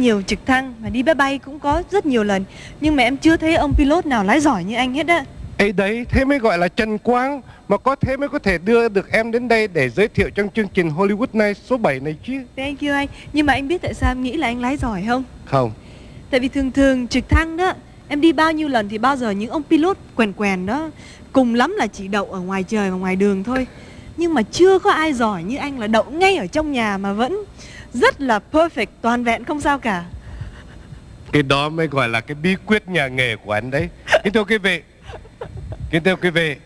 nhiều trực thăng và đi máy bay cũng có rất nhiều lần. Nhưng mà em chưa thấy ông pilot nào lái giỏi như anh hết á. Ấy đấy thế mới gọi là trần quang mà có thế mới có thể đưa được em đến đây để giới thiệu trong chương trình Hollywood Night số 7 này chứ. Thank you anh. Nhưng mà anh biết tại sao em nghĩ là anh lái giỏi không? Không. Tại vì thường thường trực thăng đó em đi bao nhiêu lần thì bao giờ những ông pilot quèn quèn đó cùng lắm là chỉ đậu ở ngoài trời và ngoài đường thôi. Nhưng mà chưa có ai giỏi như anh là đậu ngay ở trong nhà mà vẫn rất là perfect toàn vẹn không sao cả. Cái đó mới gọi là cái bí quyết nhà nghề của anh đấy. Kính thưa quý vị kính thưa quý vị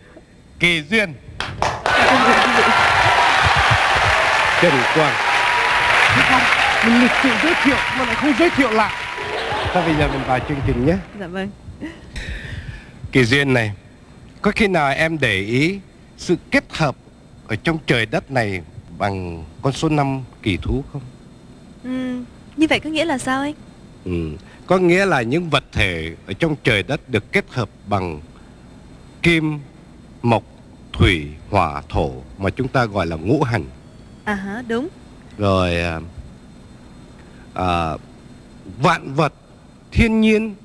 kỳ duyên. Trần quang. Mình lịch sự giới thiệu mà lại không giới thiệu lại. Thôi bây giờ mình vào chương trình nhé. Dạ vâng. Kỳ duyên này có khi nào em để ý sự kết hợp ở trong trời đất này bằng con số 5 kỳ thú không ừ, như vậy có nghĩa là sao anh? Ừ. có nghĩa là những vật thể ở trong trời đất được kết hợp bằng kim mộc thủy hỏa thổ mà chúng ta gọi là ngũ hành. À hả đúng. Rồi à, à, vạn vật thiên nhiên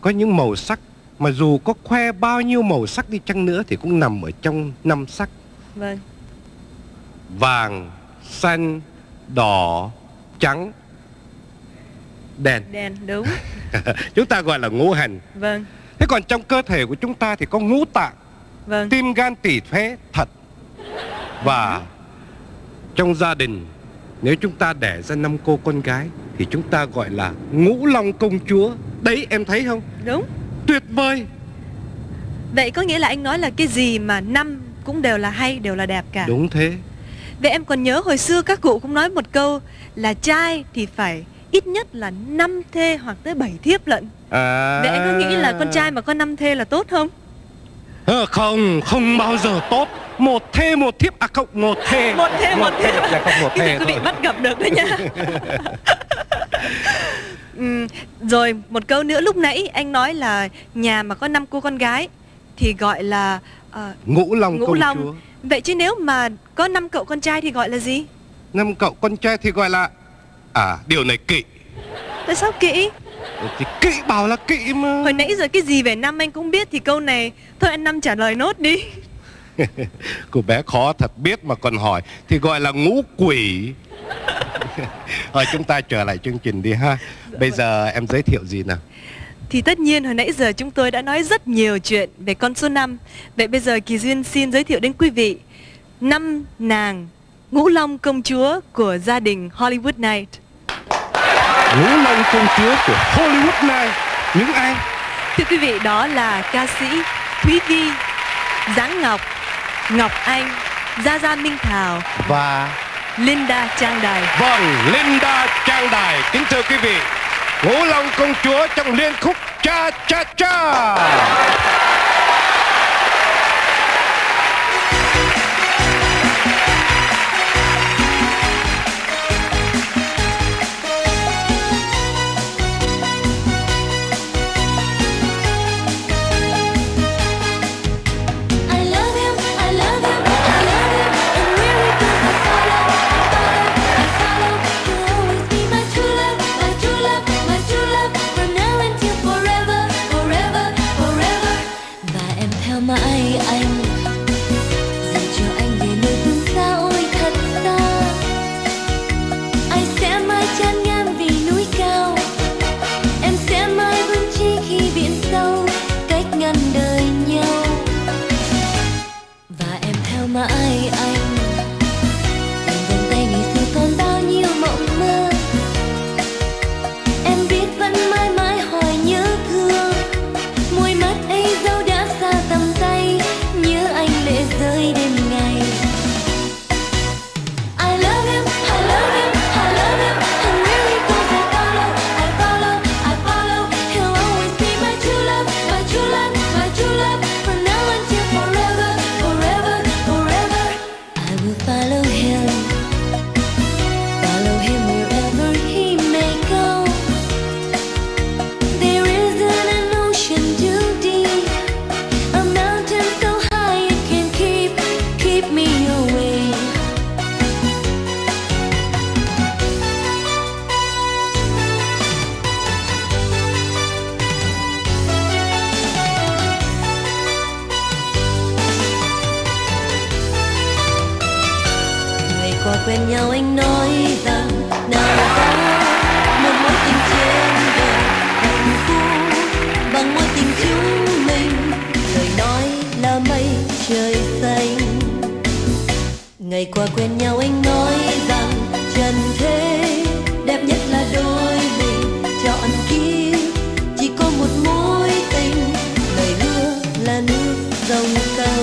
có những màu sắc mà dù có khoe bao nhiêu màu sắc đi chăng nữa thì cũng nằm ở trong năm sắc. Vâng. Vàng xanh đỏ trắng. Đen. Đen đúng. Chúng ta gọi là ngũ hành. Vâng. Thế còn trong cơ thể của chúng ta thì có ngũ tạng. Vâng. Tim gan tỳ phế thận. Và trong gia đình nếu chúng ta đẻ ra năm cô con gái thì chúng ta gọi là ngũ long công chúa. Đấy em thấy không? Đúng. Tuyệt vời. Vậy có nghĩa là anh nói là cái gì mà năm cũng đều là hay đều là đẹp cả? Đúng thế vậy em còn nhớ hồi xưa các cụ cũng nói một câu là trai thì phải ít nhất là năm thê hoặc tới bảy thiếp lận. À... vậy anh có nghĩ là con trai mà có năm thê là tốt không? Ờ, không không bao giờ tốt. Một thê một thiếp à không một thê. Một thê một thiếp. dạ không một thê quý vị bắt gặp được đấy nha ừ, rồi một câu nữa. Lúc nãy anh nói là nhà mà có năm cô con gái thì gọi là uh, ngũ long ngũ công long. chúa vậy chứ nếu mà có năm cậu con trai thì gọi là gì? Năm cậu con trai thì gọi là à điều này kỵ. Tại sao kỹ thì kỵ bảo là kỵ mà. Hồi nãy giờ cái gì về năm anh cũng biết thì câu này thôi anh năm trả lời nốt đi. Cô bé khó thật biết mà còn hỏi thì gọi là ngũ quỷ. Thôi chúng ta trở lại chương trình đi ha. Bây giờ em giới thiệu gì nào Thì tất nhiên hồi nãy giờ chúng tôi đã nói rất nhiều chuyện về con số 5 Vậy bây giờ Kỳ Duyên xin giới thiệu đến quý vị năm nàng ngũ long công chúa của gia đình Hollywood Night. Ngũ long công chúa của Hollywood này những ai? Thưa quý vị đó là ca sĩ Thúy Vi, Giáng Ngọc, Ngọc Anh, Gia Gia Minh Thảo, và Linda Trang Đài. Vâng Linda Trang Đài. Kính thưa quý vị ngũ long công chúa trong liên khúc cha cha cha. ngày qua quen nhau anh nói rằng trần thế đẹp nhất là đôi mình chọn kia chỉ có một mối tình, lời hứa là nước dòng cao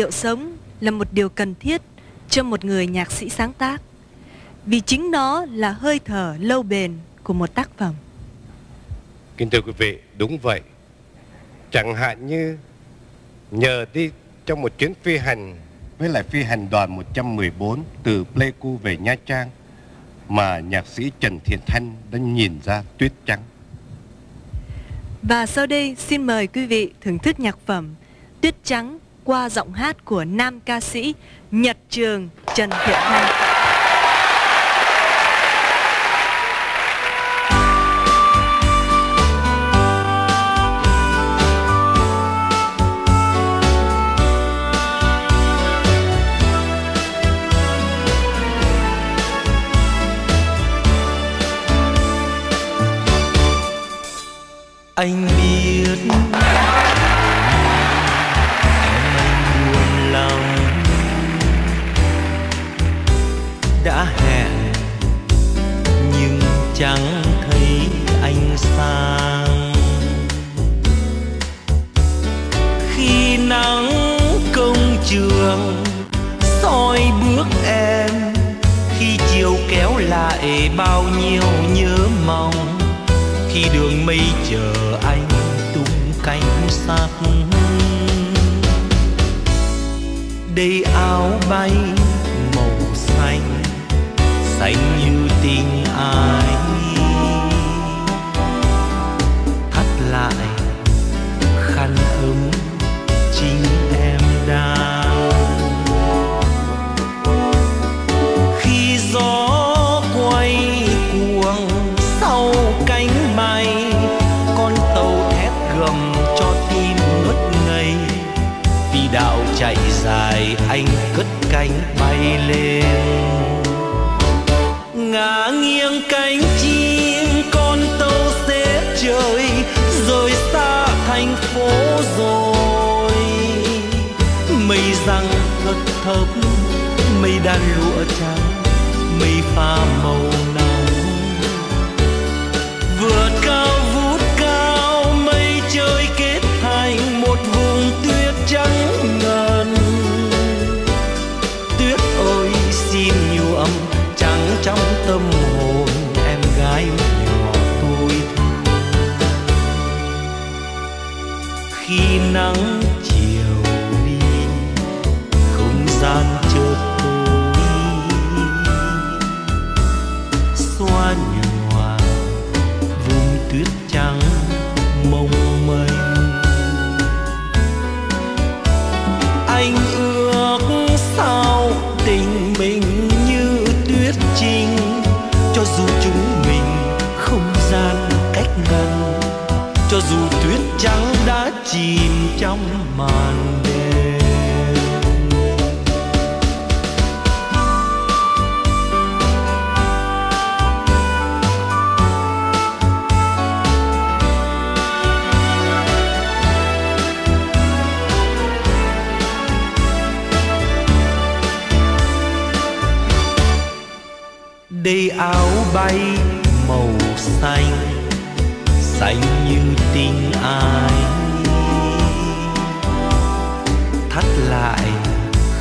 liệu sống là một điều cần thiết cho một người nhạc sĩ sáng tác vì chính nó là hơi thở lâu bền của một tác phẩm. Kính thưa quý vị, đúng vậy. Chẳng hạn như nhờ đi trong một chuyến phi hành với lại phi hành đoàn 114 từ Pleiku về Nha Trang mà nhạc sĩ Trần Thiện Thanh đã nhìn ra tuyết trắng. Và sau đây xin mời quý vị thưởng thức nhạc phẩm Tuyết Trắng qua giọng hát của nam ca sĩ Nhật Trường Trần Thiện Thanh.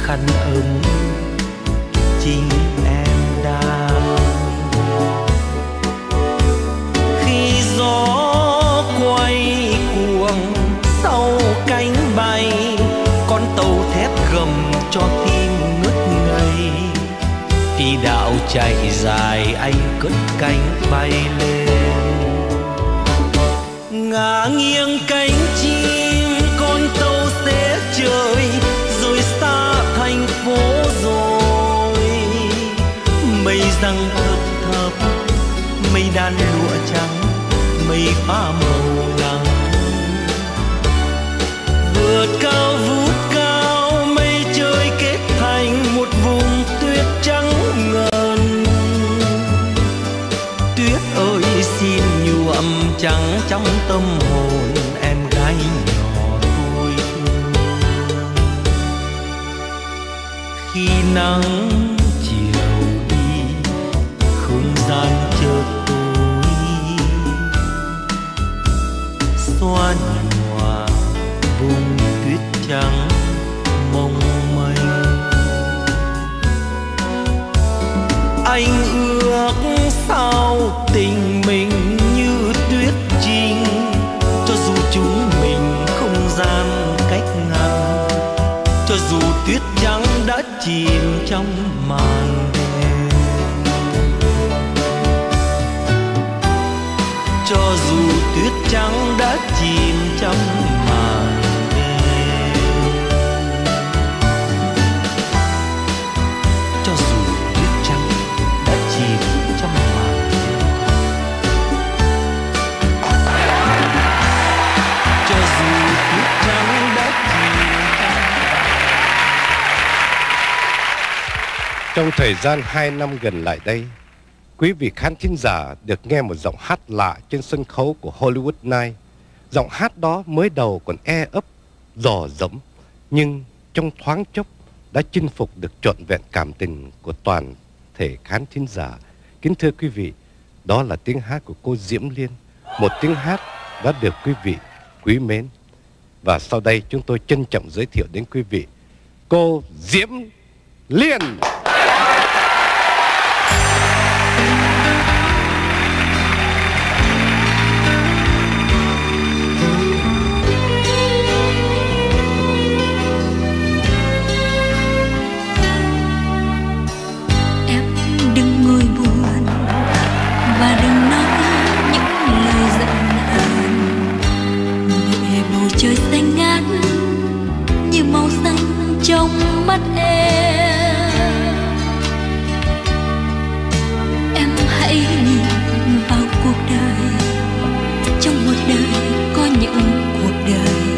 Khăn ấm chính em đang. Khi gió quay cuồng, sau cánh bay, con tàu thép gầm cho tim ngất ngây. Khi đạo chạy dài, anh cất cánh bay lên. Ngả nghiêng cánh chim răng thấp thấp mây đan lụa trắng, mây pha màu nắng vượt cao, vút cao, mây trời kết thành một vùng tuyết trắng ngần. Tuyết ơi, xin nhuộm trắng trong tâm hồn em gái nhỏ tôi khi nắng smile. Trong thời gian 2 năm gần lại đây, quý vị khán thính giả được nghe một giọng hát lạ trên sân khấu của Hollywood Night. Giọng hát đó mới đầu còn e ấp, dò dẫm, nhưng trong thoáng chốc đã chinh phục được trọn vẹn cảm tình của toàn thể khán thính giả. Kính thưa quý vị, đó là tiếng hát của cô Diễm Liên, một tiếng hát đã được quý vị quý mến. Và sau đây chúng tôi trân trọng giới thiệu đến quý vị cô Diễm Liên. yeah.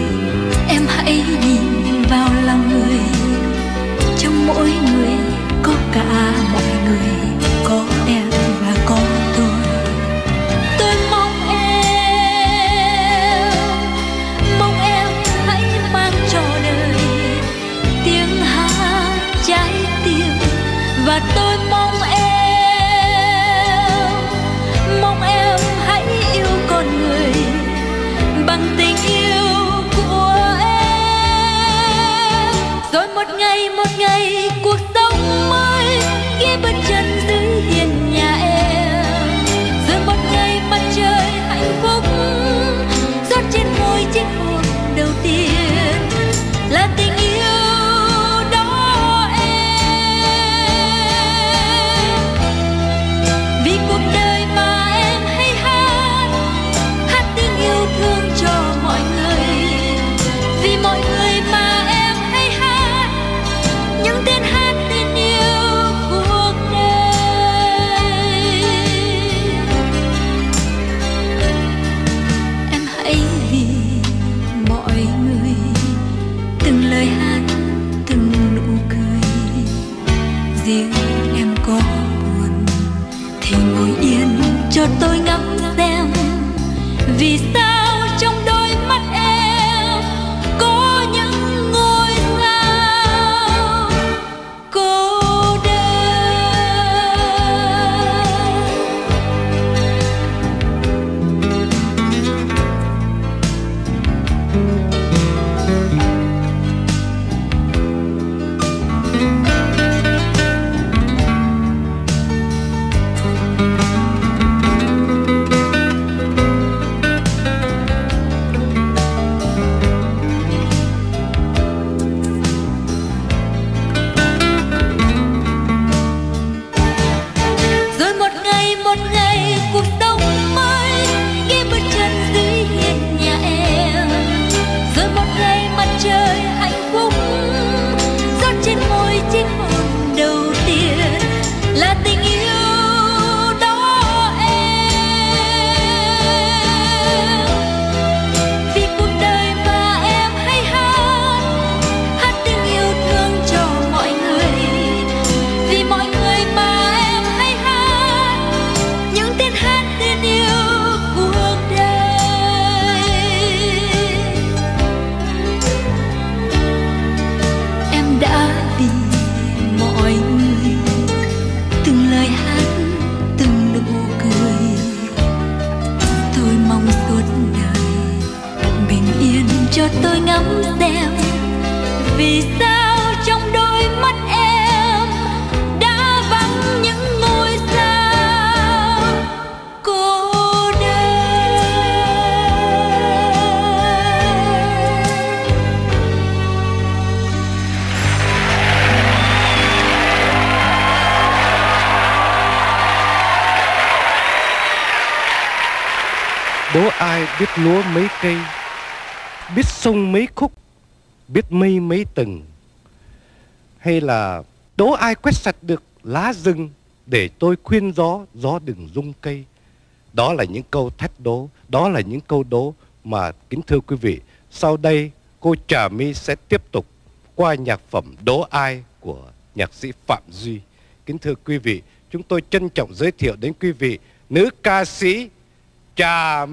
Đố ai biết lúa mấy cây, Biết sông mấy khúc, Biết mây mấy tầng? Hay là Đố ai quét sạch được lá rừng Để tôi khuyên gió Gió đừng rung cây? Đó là những câu thách đố, Đó là những câu đố mà kính thưa quý vị, Sau đây cô Trà My sẽ tiếp tục Qua nhạc phẩm Đố ai của nhạc sĩ Phạm Duy. Kính thưa quý vị, Chúng tôi trân trọng giới thiệu đến quý vị Nữ ca sĩ Trà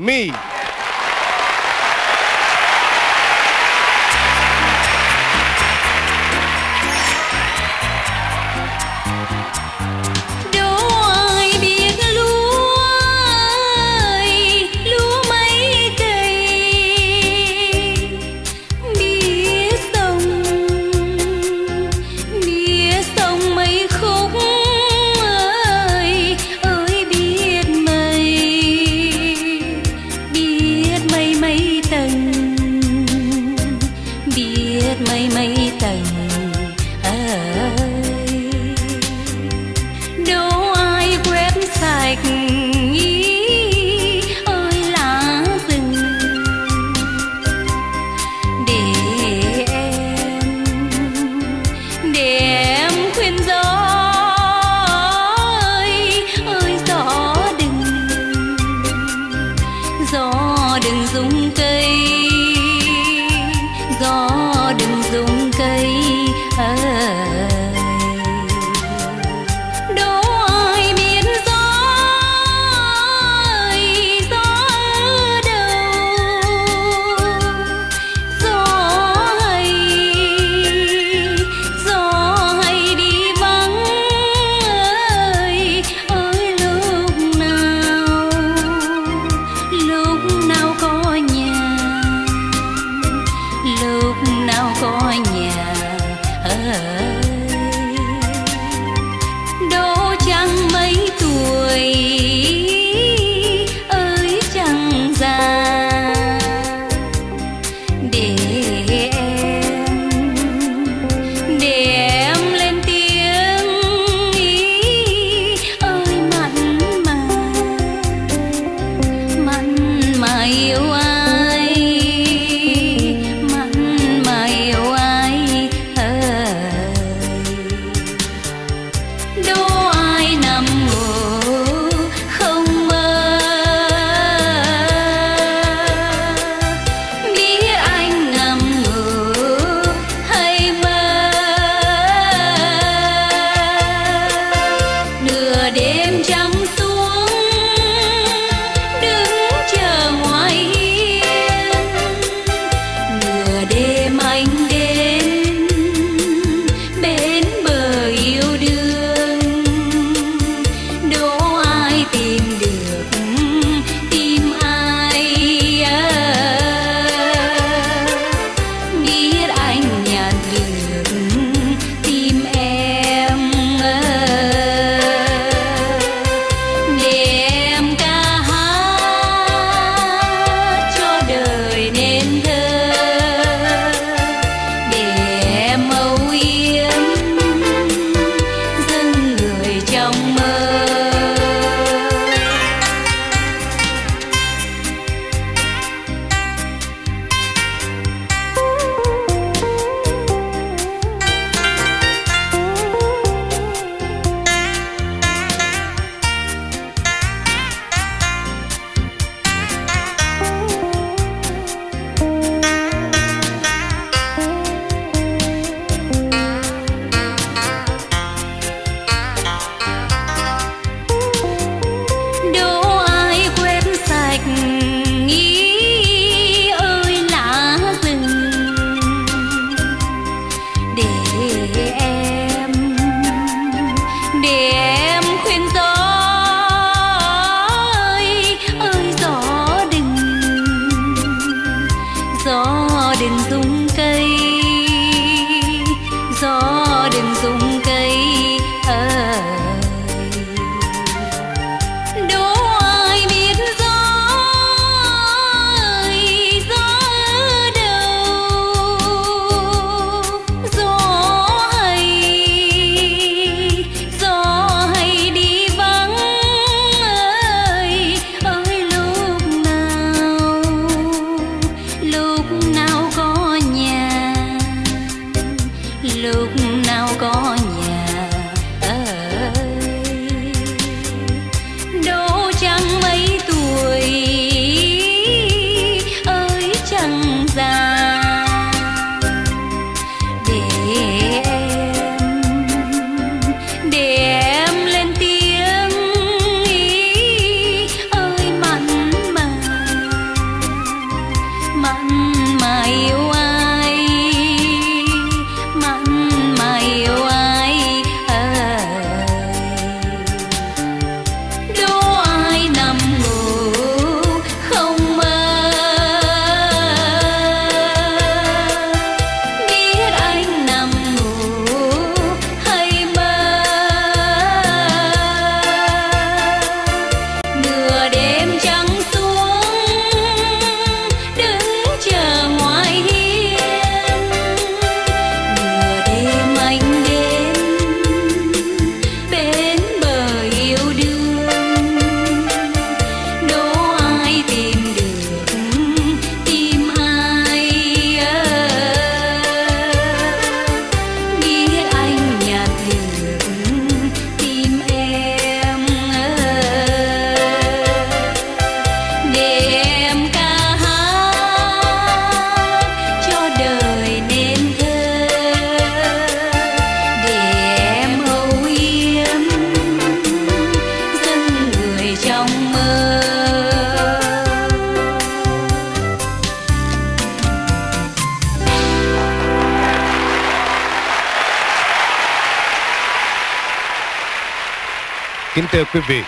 thưa quý vị.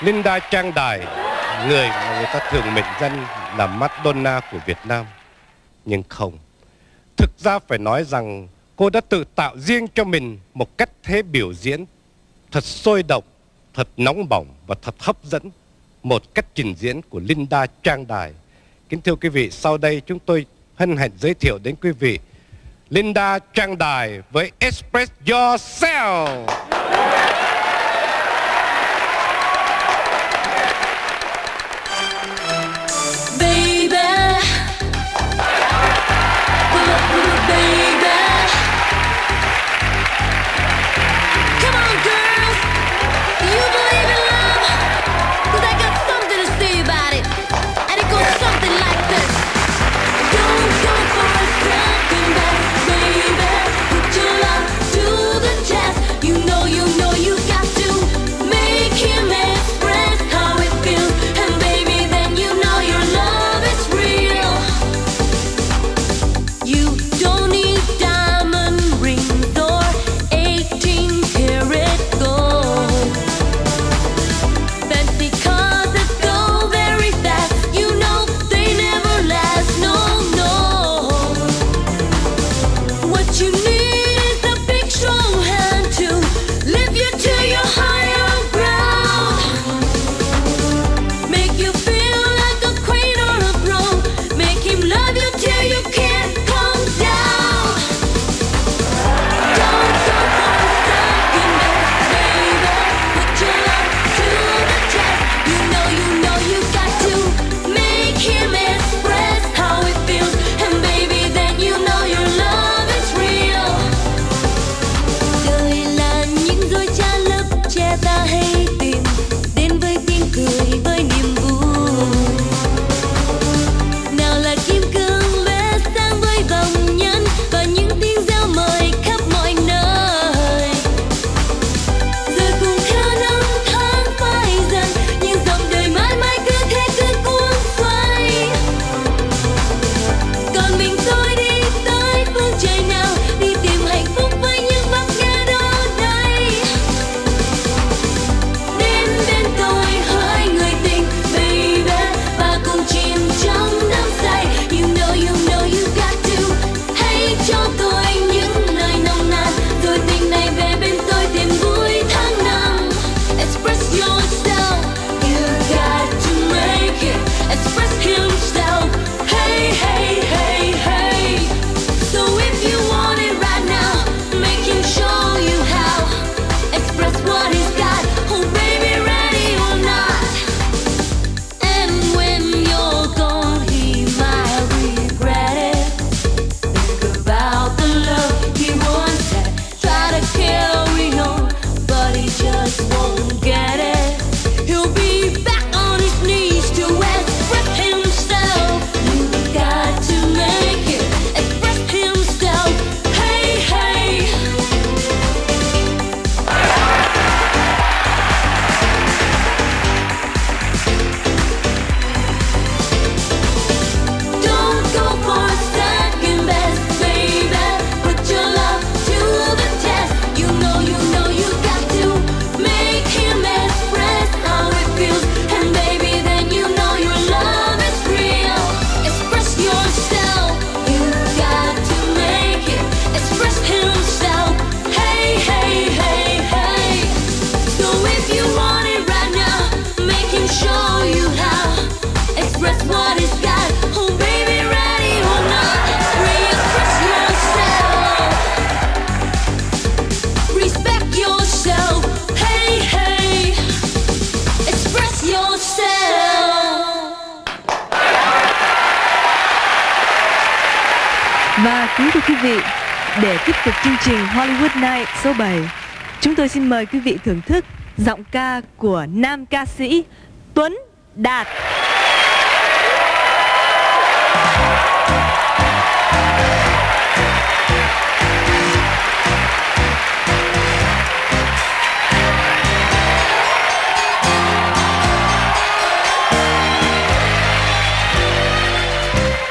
Linda Trang Đài Người mà người ta thường mệnh danh là Madonna của Việt Nam. Nhưng không Thực ra phải nói rằng Cô đã tự tạo riêng cho mình một cách thế biểu diễn Thật sôi động, thật nóng bỏng và thật hấp dẫn. Một cách trình diễn của Linda Trang Đài. Kính thưa quý vị, sau đây chúng tôi hân hạnh giới thiệu đến quý vị Linda Trang Đài với Express Yourself. xin mời quý vị thưởng thức giọng ca của nam ca sĩ Tuấn Đạt.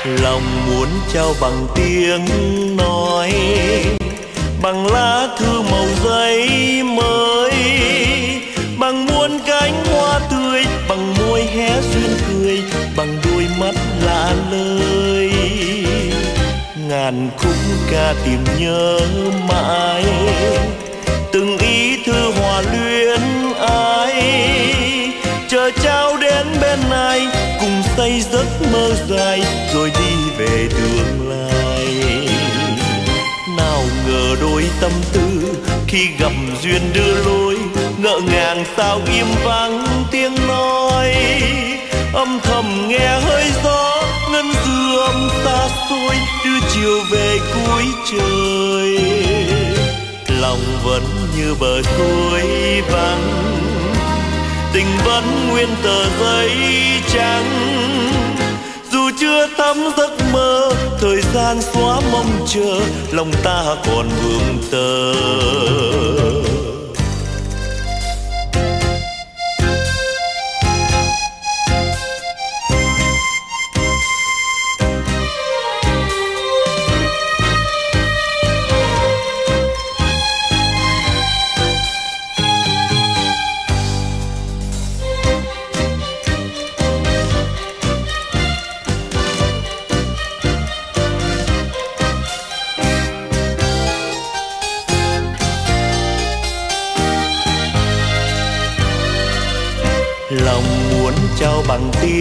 lòng muốn trao bằng tiếng nói, bằng lá ngàn khúc ca tìm nhớ mãi. Từng ý thư hòa luyến ai chờ trao đến bên ai, cùng xây giấc mơ dài rồi đi về tương lai nào ngờ đôi tâm tư khi gặp duyên đưa lối ngỡ ngàng sao im vắng tiếng nói. Âm thầm nghe hơi gió ngân dương xa xôi, đưa chiều về cuối trời lòng vẫn như bờ suối vắng, tình vẫn nguyên tờ giấy trắng dù chưa thắm giấc mơ, thời gian xóa mong chờ, lòng ta còn vương tờ.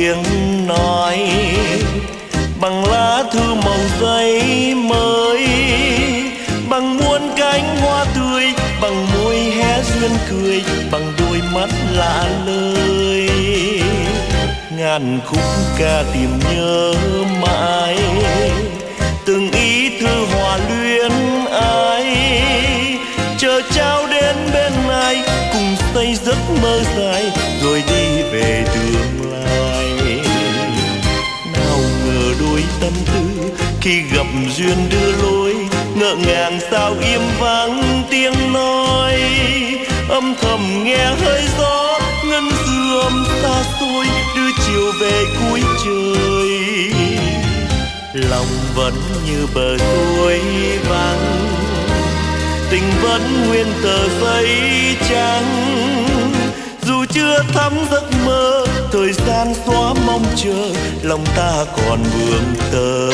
Tiếng nói. Bằng lá thư màu giấy mới, bằng muôn cánh hoa tươi, bằng môi hé duyên cười, bằng đôi mắt lạ lời ngàn khúc ca tìm nhớ mãi, từng ý thư hòa luyến ai chờ trao đến bên ai cùng xây giấc mơ dài tâm tư. Khi gặp duyên đưa lối, ngỡ ngàng sao im vắng tiếng nói. Âm thầm nghe hơi gió, ngân dương xa xôi, đưa chiều về cuối trời. Lòng vẫn như bờ suối vắng, tình vẫn nguyên tờ giấy trắng. Dù chưa thắm giấc mơ thời gian xóa mong chờ lòng ta còn vương tơ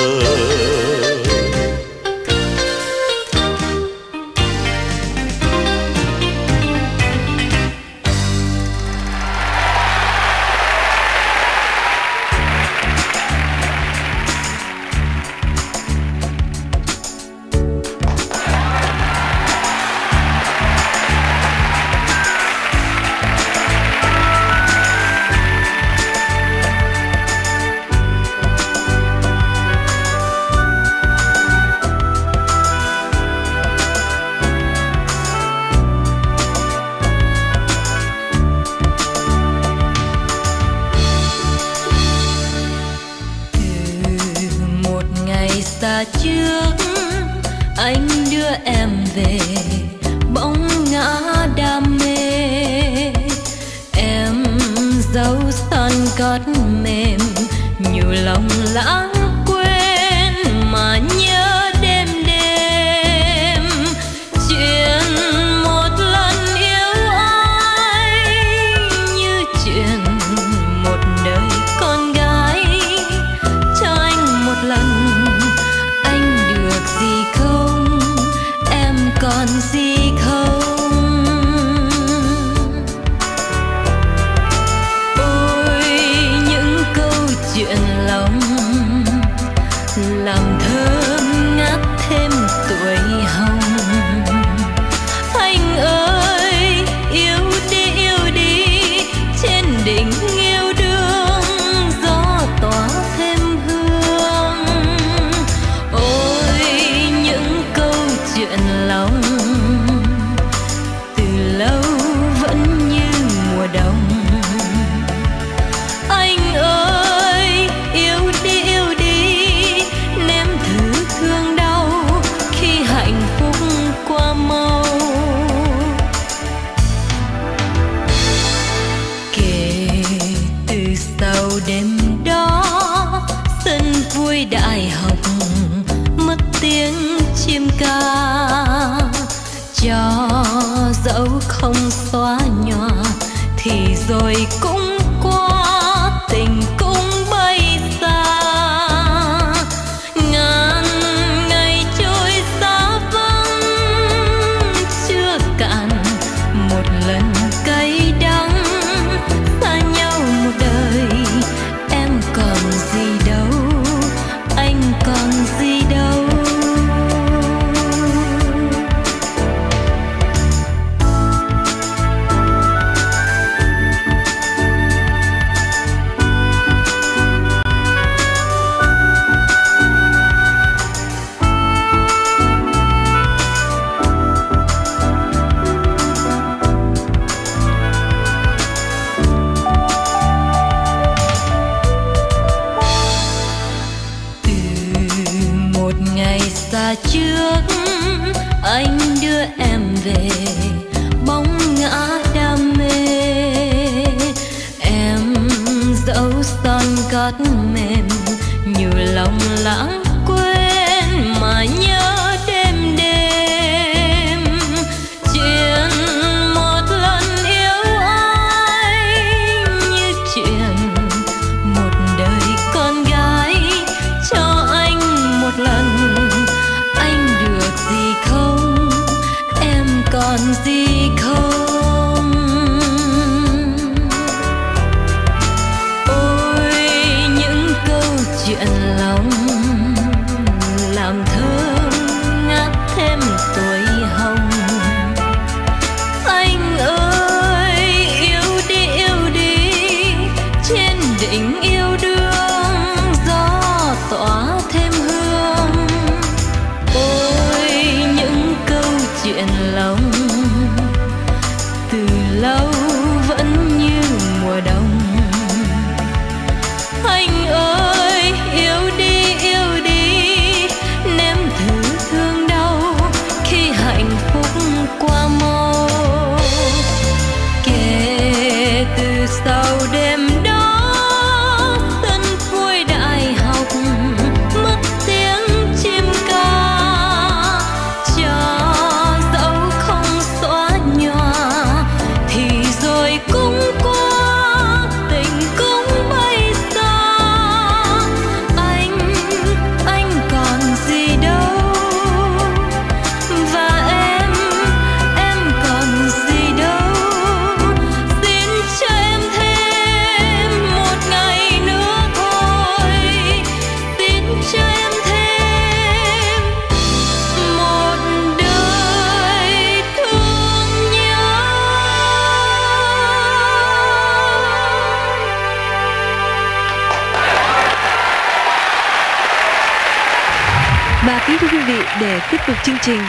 Và kính thưa quý vị, để tiếp tục chương trình,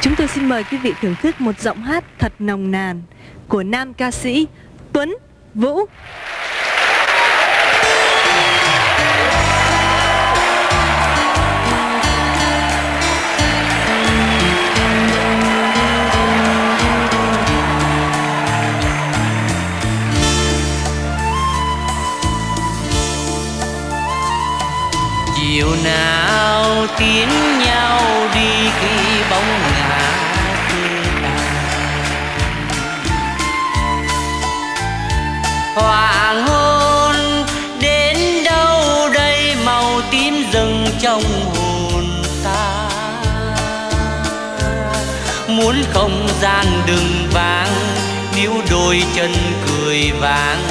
chúng tôi xin mời quý vị thưởng thức một giọng hát thật nồng nàn của nam ca sĩ Tuấn Vũ. chiều nào tiến nhau đi khi bóng ngã khuya hoàng hôn đến đâu đây màu tím rừng trong hồn ta. Muốn không gian đừng vàng, níu đôi chân cười vàng.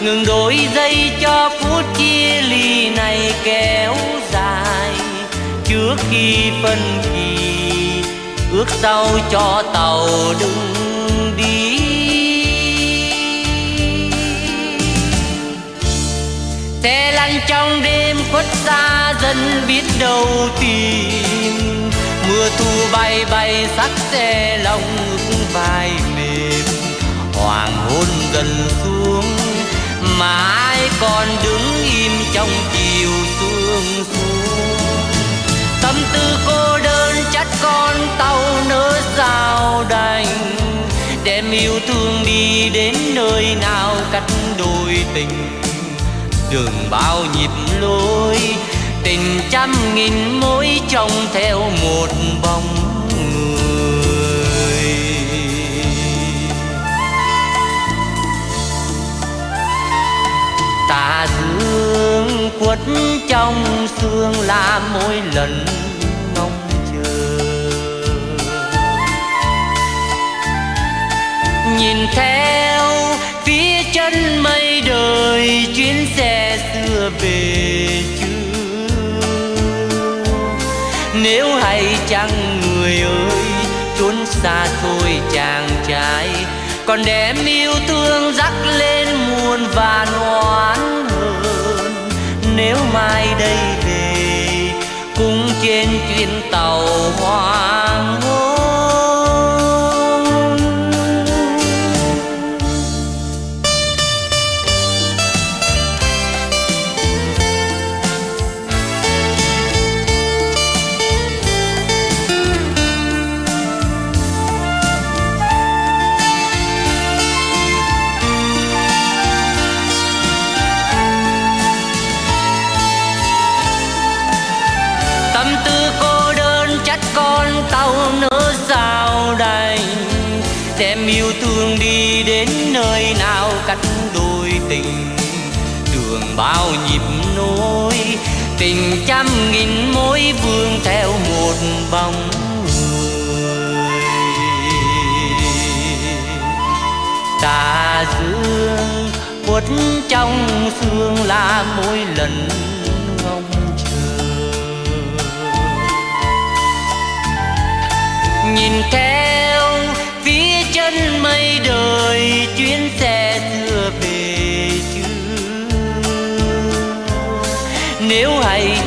Ngừng đôi giây cho phút chia ly này kéo dài trước khi phân kỳ. Ước sau cho tàu đừng đi. Xe lăn trong đêm khuất xa, dân biết đâu tìm. Mưa thu bay bay, sắc xe lòng ước vai mềm. Hoàng hôn dần xuống, mà ai còn đứng im trong chiều sương xuống chắt con tàu nỡ sao đành. Đem yêu thương đi đến nơi nào cắt đôi tình. Đường bao nhịp lối, tình trăm nghìn mối trông theo một bóng người. Dương quất trong xương là mỗi lần nhìn theo, phía chân mây đời, chuyến xe xưa về chưa? Nếu hay chăng người ơi, trốn xa thôi chàng trai, còn đem yêu thương dắt lên muôn vàn oán hơn nếu mai đây về, cùng trên chuyến tàu hoa bao nhịp nối. Tình trăm nghìn mối vương theo một bóng người. Tà dương, quất trong xương là mỗi lần ngóng chờ. Nhìn theo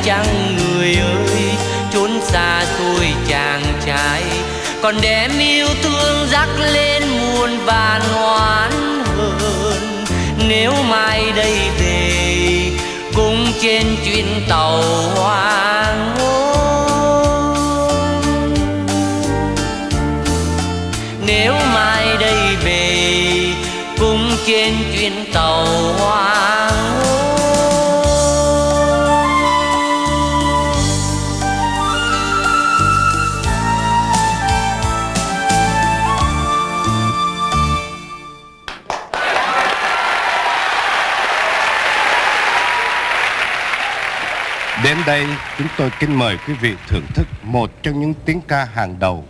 chăng người ơi, trốn xa xôi chàng trai. Còn đem yêu thương dắt lên muôn vàn oán hơn nếu mai đây về cùng trên chuyến tàu hoa đây, chúng tôi kính mời quý vị thưởng thức một trong những tiếng ca hàng đầu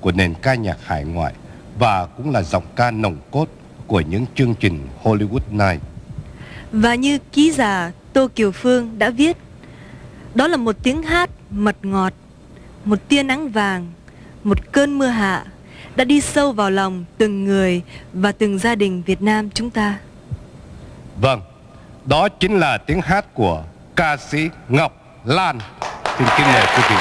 của nền ca nhạc hải ngoại và cũng là giọng ca nồng cốt của những chương trình Hollywood Night. Và như ký giả Tô Kiều Phương đã viết, đó là một tiếng hát mật ngọt, một tia nắng vàng, một cơn mưa hạ đã đi sâu vào lòng từng người và từng gia đình Việt Nam chúng ta. Vâng, đó chính là tiếng hát của ca sĩ Ngọc Lan. Xin kính mời quý vị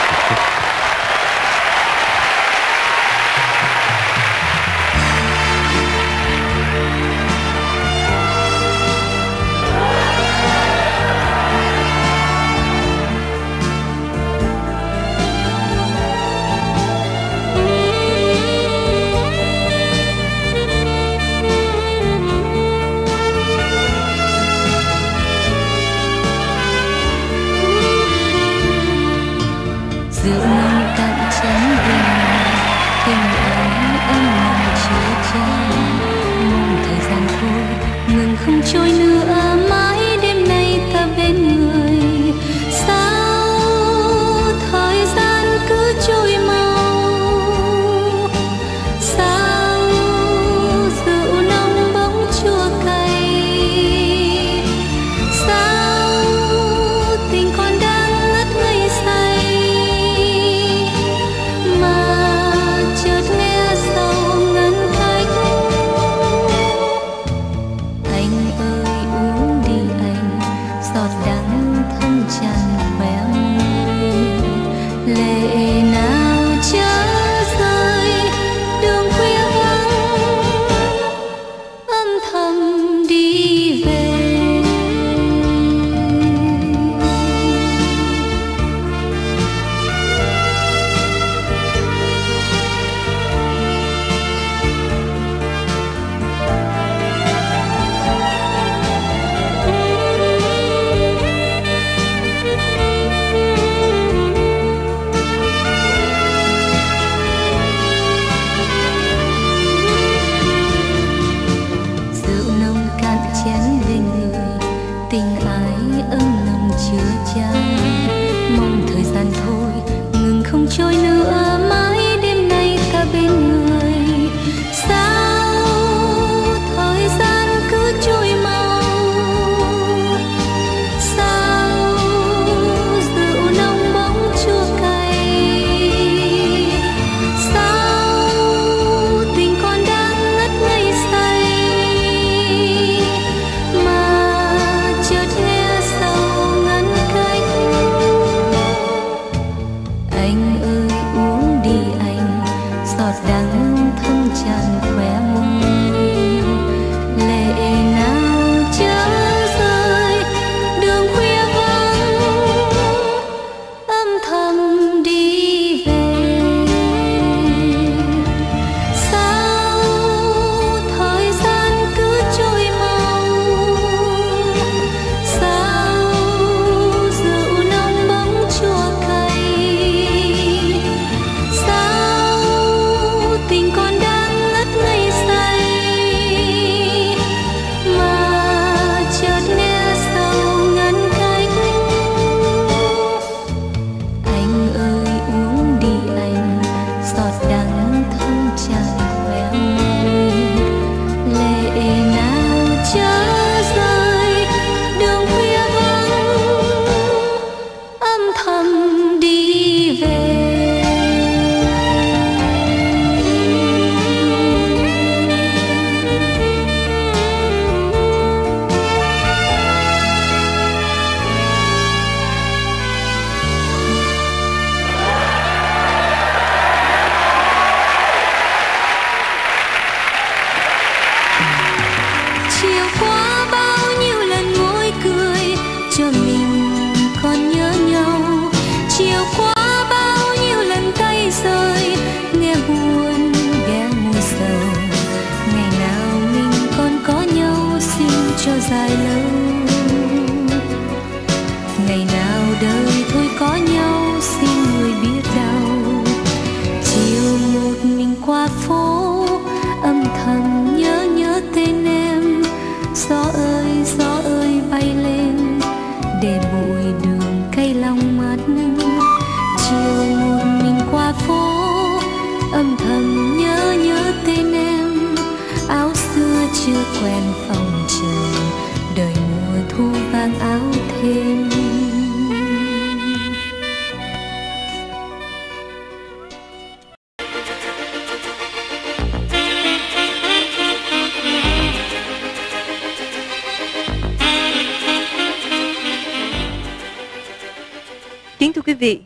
Kính thưa quý vị,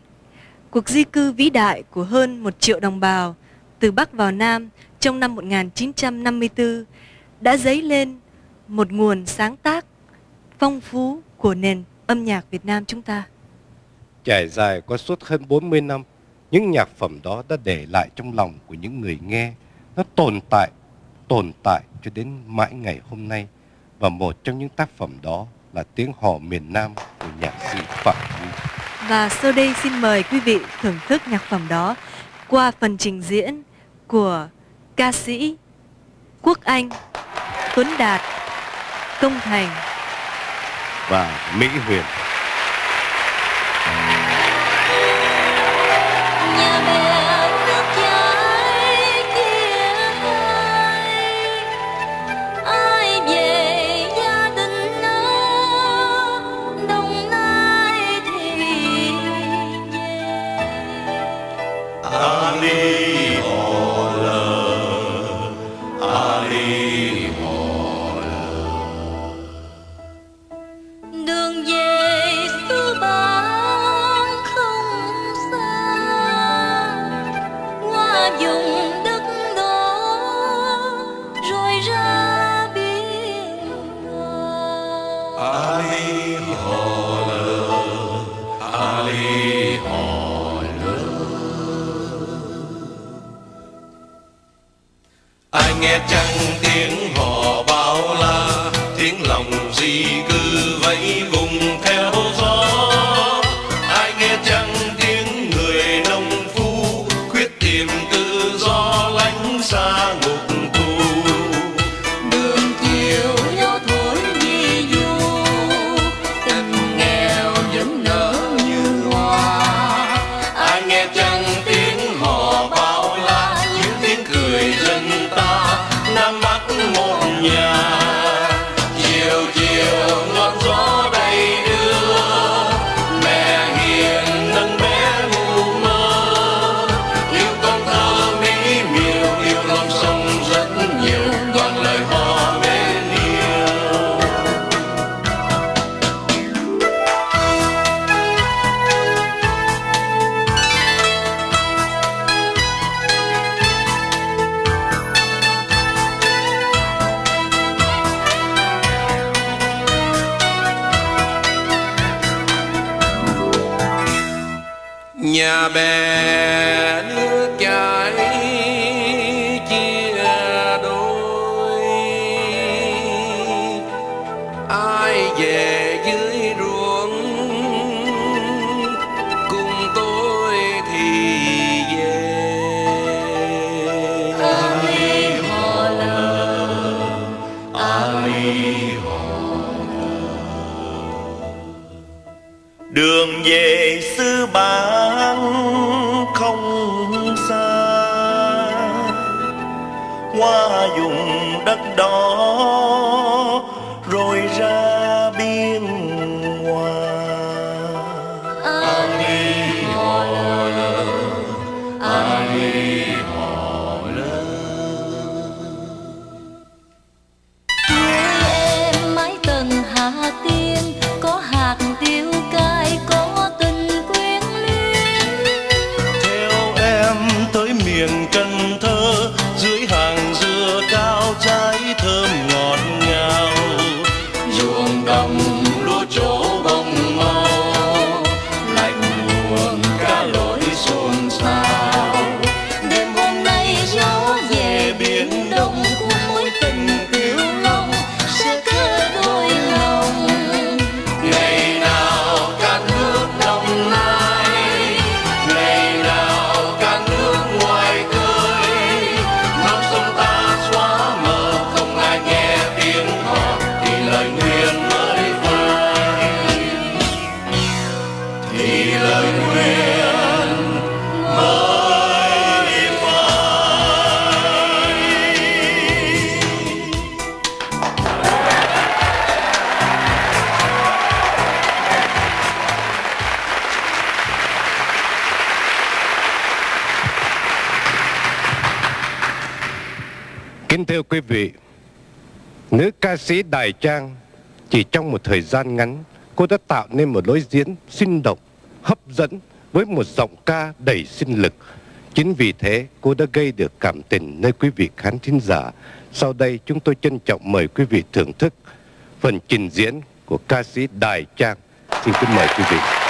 cuộc di cư vĩ đại của hơn một triệu đồng bào từ Bắc vào Nam trong năm 1954 đã dấy lên một nguồn sáng tác phong phú của nền âm nhạc Việt Nam chúng ta. Trải dài qua suốt hơn 40 năm, những nhạc phẩm đó đã để lại trong lòng của những người nghe. Nó tồn tại, tồn tại cho đến mãi ngày hôm nay. Và một trong những tác phẩm đó là tiếng hò miền Nam của nhạc sĩ Phạm Duy. Và sau đây xin mời quý vị thưởng thức nhạc phẩm đó qua phần trình diễn của ca sĩ Quốc Anh, Tuấn Đạt, Công Thành. và Mỹ Huyền. Ai Ali đường về xứ bản không xa. Qua vùng đất đó ca sĩ Đài Trang chỉ trong một thời gian ngắn, cô đã tạo nên một lối diễn sinh động, hấp dẫn với một giọng ca đầy sinh lực. Chính vì thế, cô đã gây được cảm tình nơi quý vị khán thính giả. Sau đây, chúng tôi trân trọng mời quý vị thưởng thức phần trình diễn của ca sĩ Đài Trang. Xin kính mời quý vị.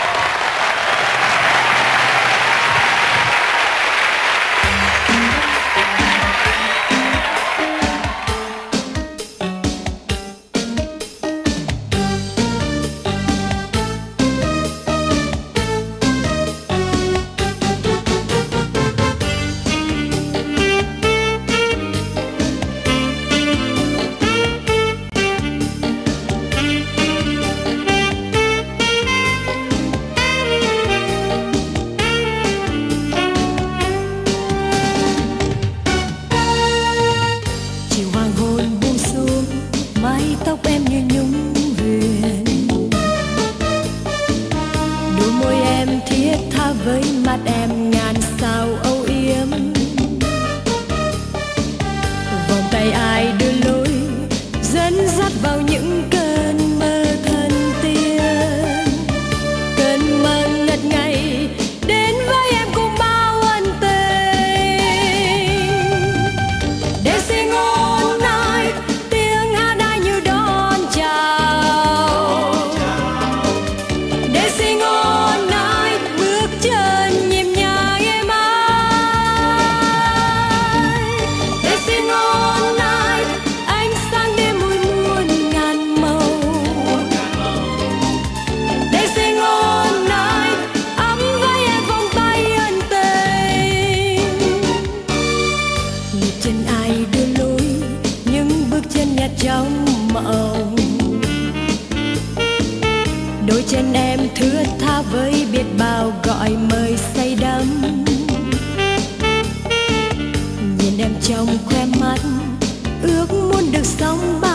biết bao gọi mời say đắm. Nhìn em trong khoe mắt, ước muốn được sống bao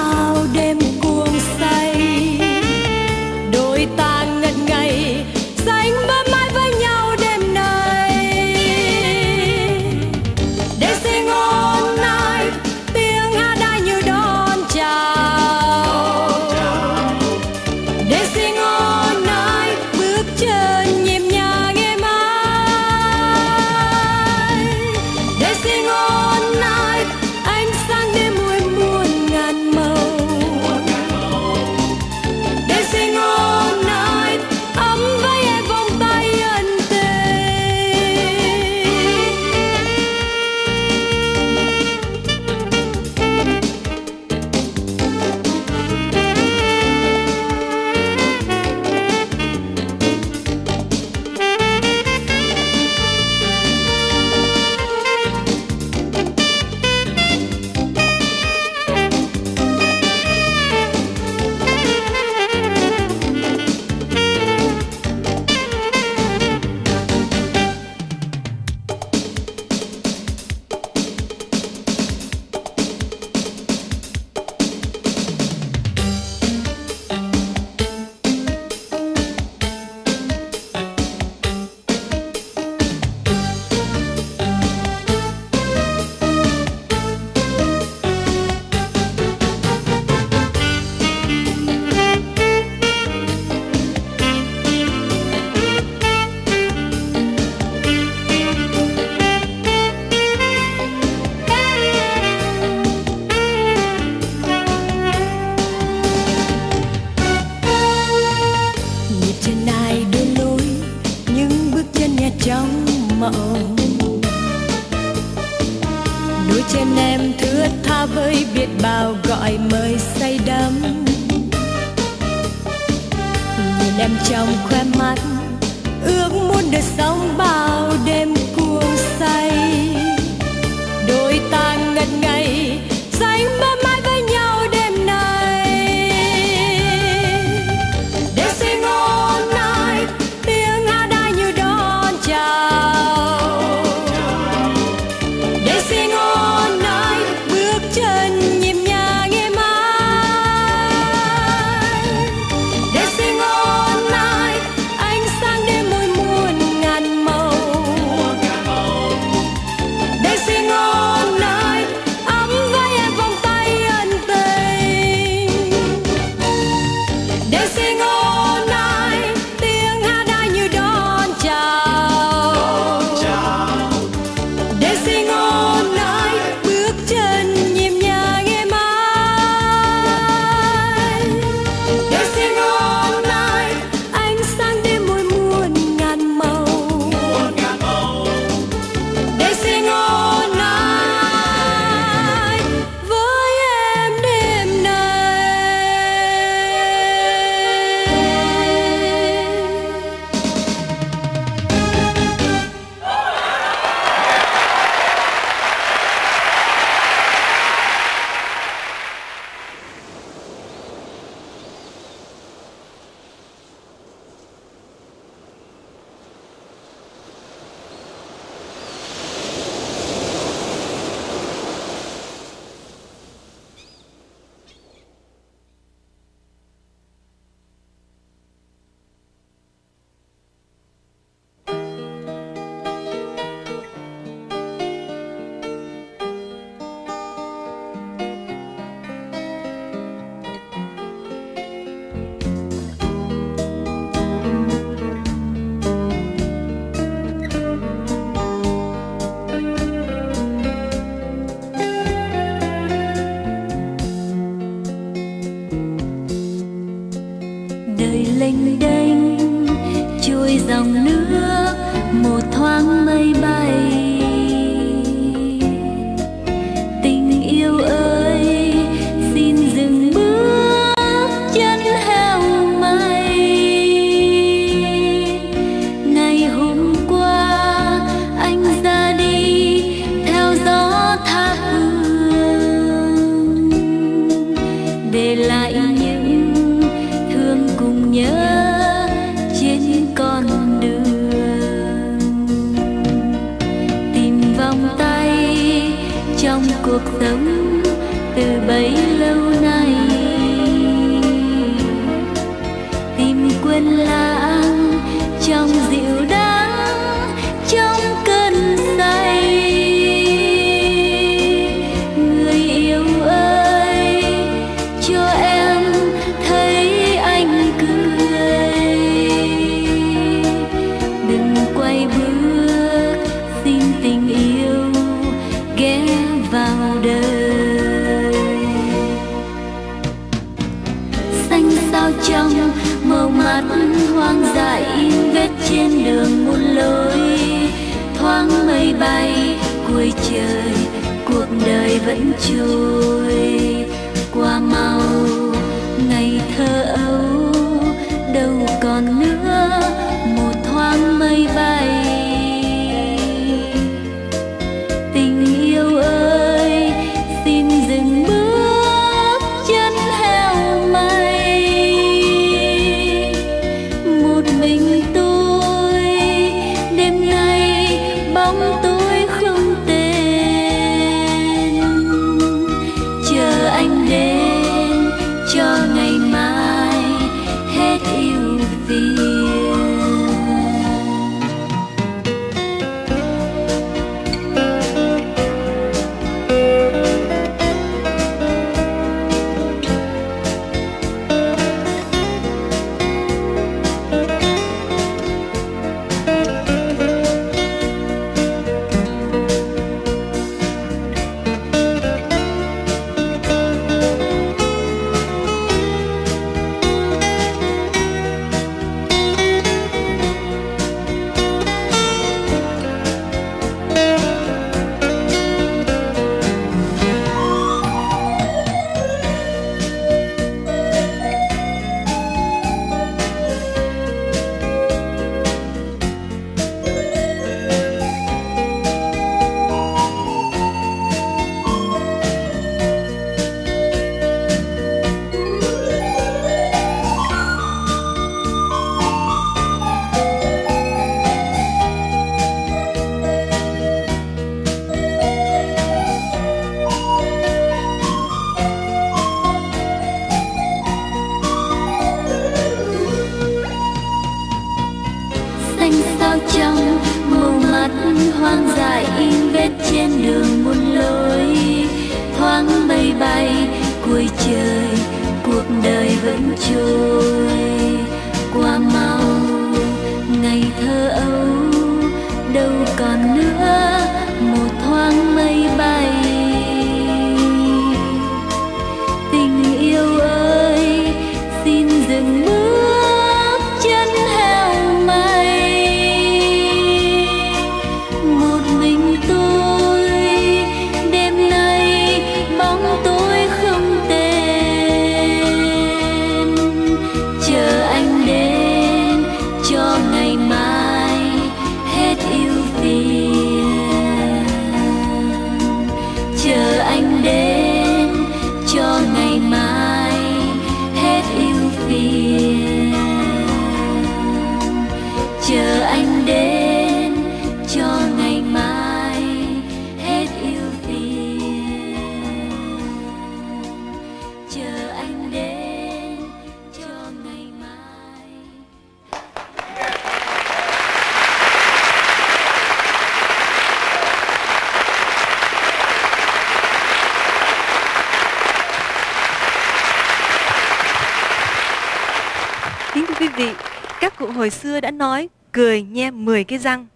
hồi xưa đã nói, cười nhe 10 cái răng.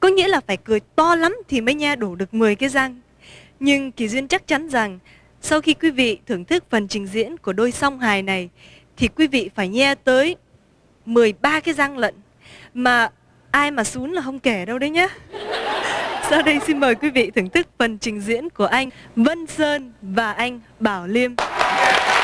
Có nghĩa là phải cười to lắm thì mới nhe đủ được 10 cái răng. Nhưng Kỳ Duyên chắc chắn rằng, sau khi quý vị thưởng thức phần trình diễn của đôi song hài này, thì quý vị phải nhe tới 13 cái răng lận. Mà ai mà xuống là không kể đâu đấy nhé. Sau đây xin mời quý vị thưởng thức phần trình diễn của anh Vân Sơn và anh Bảo Liêm. Yeah.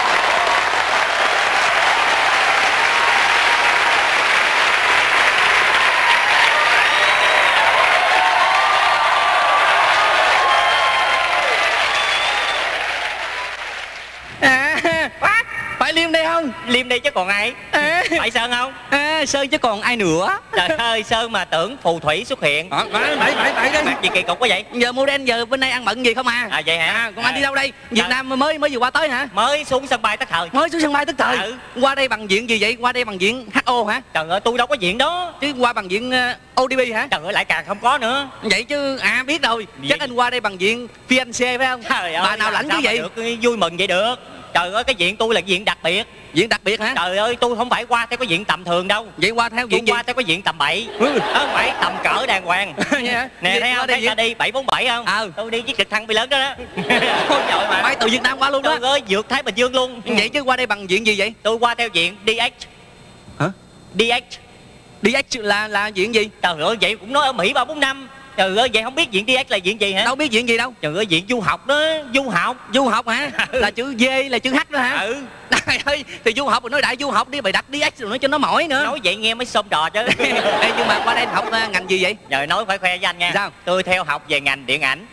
Không liêm đi chứ còn ai? À, phải sơn không? À, sơn chứ còn ai nữa. Trời ơi sơn mà tưởng phù thủy xuất hiện. À, phải phải phải phải mặc gì kỳ cục quá vậy? Giờ model giờ bên đây ăn bận gì không à? À vậy hả? À, còn anh đi đâu đây? Việt nam mới mới vừa qua tới hả? Mới xuống sân bay tất thời. Mới xuống sân bay tức thời. Ừ. qua đây bằng diện gì vậy? Qua đây bằng diện ho hả? Trời ơi tôi đâu có diện đó. Chứ qua bằng diện uh, odb hả? Trời ơi lại càng không có nữa. Vậy chứ à biết rồi. Gì? chắc anh qua đây bằng diện fiancé phải không? Trời ơi bà nào lãnh chứ vậy? được? Vui mừng vậy được trời ơi cái diện tôi là diện đặc biệt. Diện đặc biệt hả? Trời ơi tôi không phải qua theo cái diện tầm thường đâu. Vậy qua theo tôi diện gì? qua theo cái diện tầm bậy Ừ. không phải tầm cỡ đàng hoàng. Nè Vậy thấy không? thấy diện- đi bảy bốn bảy không? Ờ. tôi đi chiếc trực thăng bị lớn đó đó. Ôi trời mà. Bay từ việt nam qua luôn đó. Trời ơi vượt thái bình dương luôn. Vậy chứ qua đây bằng diện gì vậy? Tôi qua theo diện DX Hả? DX DX là là diện gì? Trời ơi vậy cũng nói ở Mỹ ba bốn năm trời ơi vậy không biết diện DX là diện gì hả? Đâu biết diện gì đâu. Trời ơi diện du học đó du học. Du học hả? Là chữ V là chữ H đó hả? Ừ. Trời ơi thì du học rồi nói đại du học đi bày đặt DX rồi nói cho nó mỏi nữa. Nói vậy nghe mới xôm trò chứ. Ê, nhưng mà qua đây học uh, ngành gì vậy? Giờ nói phải khoe với anh nha. Sao? tôi theo học về ngành điện ảnh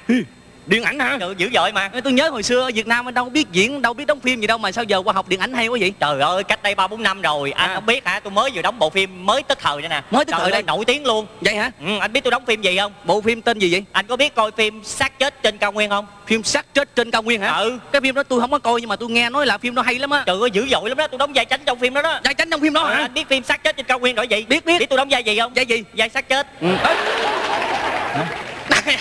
điện ảnh hả? Trời dữ dội mà. Tôi nhớ hồi xưa ở Việt Nam anh đâu biết diễn đâu biết đóng phim gì đâu mà sao giờ qua học điện ảnh hay quá vậy? Trời ơi cách đây ba bốn năm rồi anh À. không biết hả? Tôi mới vừa đóng bộ phim mới tức thời đây nè. Mới tức thời đây? nổi tiếng luôn. Vậy hả? Ừ, anh biết tôi đóng phim gì không? Bộ phim tên gì vậy? Anh có biết coi phim xác chết trên cao nguyên không? Phim xác chết trên cao nguyên hả? Ừ. Cái phim đó tôi không có coi nhưng mà tôi nghe nói là phim đó hay lắm á. Trời ơi dữ dội lắm đó tôi đóng vai chính trong phim đó đó. Vai tránh trong phim đó Ờ, hả? anh biết phim xác chết trên cao nguyên rồi gì? Biết biết. Biết tôi đóng vai gì không? Vai gì? Vai xác chết. Ừ.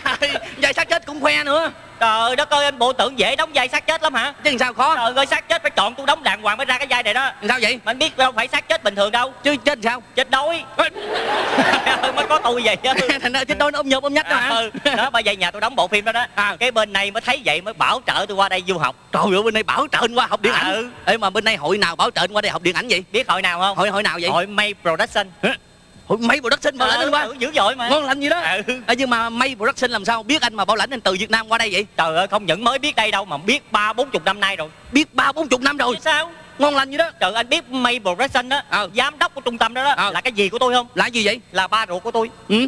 Trời ơi, vai xác chết cũng khoe nữa. Trời đất ơi anh bộ tưởng dễ đóng vai xác chết lắm hả? Chứ sao khó? Trời ơi xác chết phải chọn tôi đóng đàng hoàng mới ra cái vai này đó. Làm sao vậy? Mà anh biết đâu phải xác chết bình thường đâu. Chứ chết sao? Chết đói. Mới có tôi vậy chứ. Thành ra chết đôi nó ôm nhôm ôm nhách đó À, hả ừ. đó bởi vậy nhà tôi đóng bộ phim đó đó. À. cái bên này mới thấy vậy mới bảo trợ tôi qua đây du học. Trời ơi bên đây bảo trợ anh qua học điện À, ảnh. Ừ. ê mà bên đây hội nào bảo trợ anh qua đây học điện ảnh vậy? Biết hội nào không? Hội hội nào vậy? Hội May Production hội may production bảo lãnh anh qua ừ, dữ dội mà. Ngon lành gì đó. Ừ. Ê, nhưng mà may production làm sao? Biết anh mà bảo lãnh anh từ việt nam qua đây vậy? Trời ơi không những mới biết đây đâu mà biết ba bốn chục năm nay rồi. Biết ba bốn chục năm rồi. Sao? Ngon lành gì đó. Trời anh biết May Production đó Ờ. giám đốc của trung tâm đó đó Ờ. là cái gì của tôi không? Là gì vậy? Là ba ruột của tôi. Ừ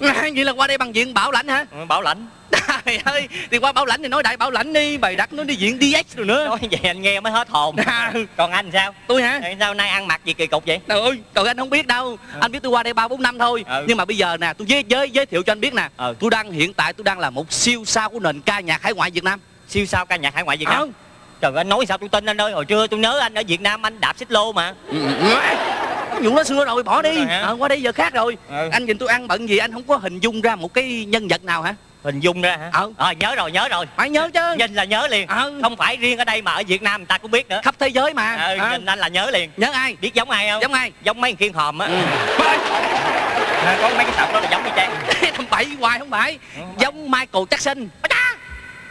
Ê. vậy là qua đây bằng diện bảo lãnh hả? Ừ, bảo lãnh trời ơi thì qua bảo lãnh thì nói đại bảo lãnh đi bày đặt nó đi diện dx rồi nữa. Nói vậy anh nghe mới hết hồn. À. còn anh sao? Tôi hả? Tại sao nay ăn mặc gì kỳ cục vậy? Trời ơi trời anh không biết đâu. Anh biết tôi qua đây ba bốn năm thôi. Ừ. nhưng mà bây giờ nè tôi giới giới giới thiệu cho anh biết nè. Ừ. tôi đang hiện tại tôi đang là một siêu sao của nền ca nhạc hải ngoại việt nam. Siêu sao ca nhạc hải ngoại Việt Nam? Ờ. trời ơi, anh nói sao tôi tin anh ơi? Hồi trưa tôi nhớ anh ở Việt Nam anh đạp xích lô mà. Ừ, ừ. vụ đó xưa rồi bỏ đi. Rồi hả? Ờ, qua đây giờ khác rồi. Ừ. anh nhìn tôi ăn bận gì anh không có hình dung ra một cái nhân vật nào hả hình dung ra hả? Ờ. Ờ, nhớ rồi nhớ rồi. Phải nhớ chứ. Nhìn là nhớ liền. Ờ. không phải riêng ở đây mà ở Việt Nam người ta cũng biết nữa. Khắp thế giới mà. Ờ, Ờ. nhìn anh là nhớ liền. Nhớ ai? Biết giống ai không? Giống ai? Giống mấy thằng khiên hòm á. Ừ. À, có mấy cái sọc đó là giống y chang. Thằng bậy hoài không phải. Ừ, không phải. giống michael jackson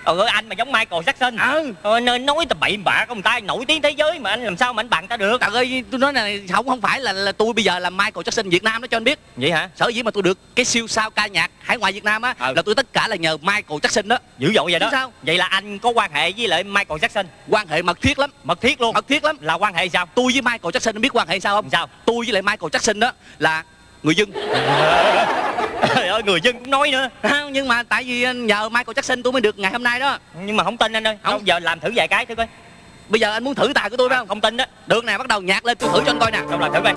trời ơi anh mà giống Michael Jackson. Ừ. Ờ, nên nói tầm bậy bạ con người ta nổi tiếng thế giới mà anh làm sao mà anh bằng ta được? Trời ơi tôi nói này không không phải là, là tôi bây giờ là michael jackson việt nam đó cho anh biết. Vậy hả? Sở dĩ mà tôi được cái siêu sao ca nhạc hải ngoại việt nam á Ừ. là tôi tất cả là nhờ michael jackson đó. Dữ dội vậy đó. Sao? vậy là anh có quan hệ với lại Michael Jackson? Quan hệ mật thiết lắm. Mật thiết luôn? Mật thiết lắm. Là quan hệ sao? Tôi với michael jackson biết quan hệ sao không? Sao? Tôi với lại michael jackson đó là người dân. Trời ơi người dân cũng nói nữa. Không, nhưng mà tại vì nhờ michael jackson tôi mới được ngày hôm nay đó. Nhưng mà không tin anh ơi. Không. không giờ làm thử vài cái thử coi. Bây giờ anh muốn thử tài của tôi phải không? không tin đó. Được nè bắt đầu nhạc lên tôi thử cho anh coi nè. Không làm thử coi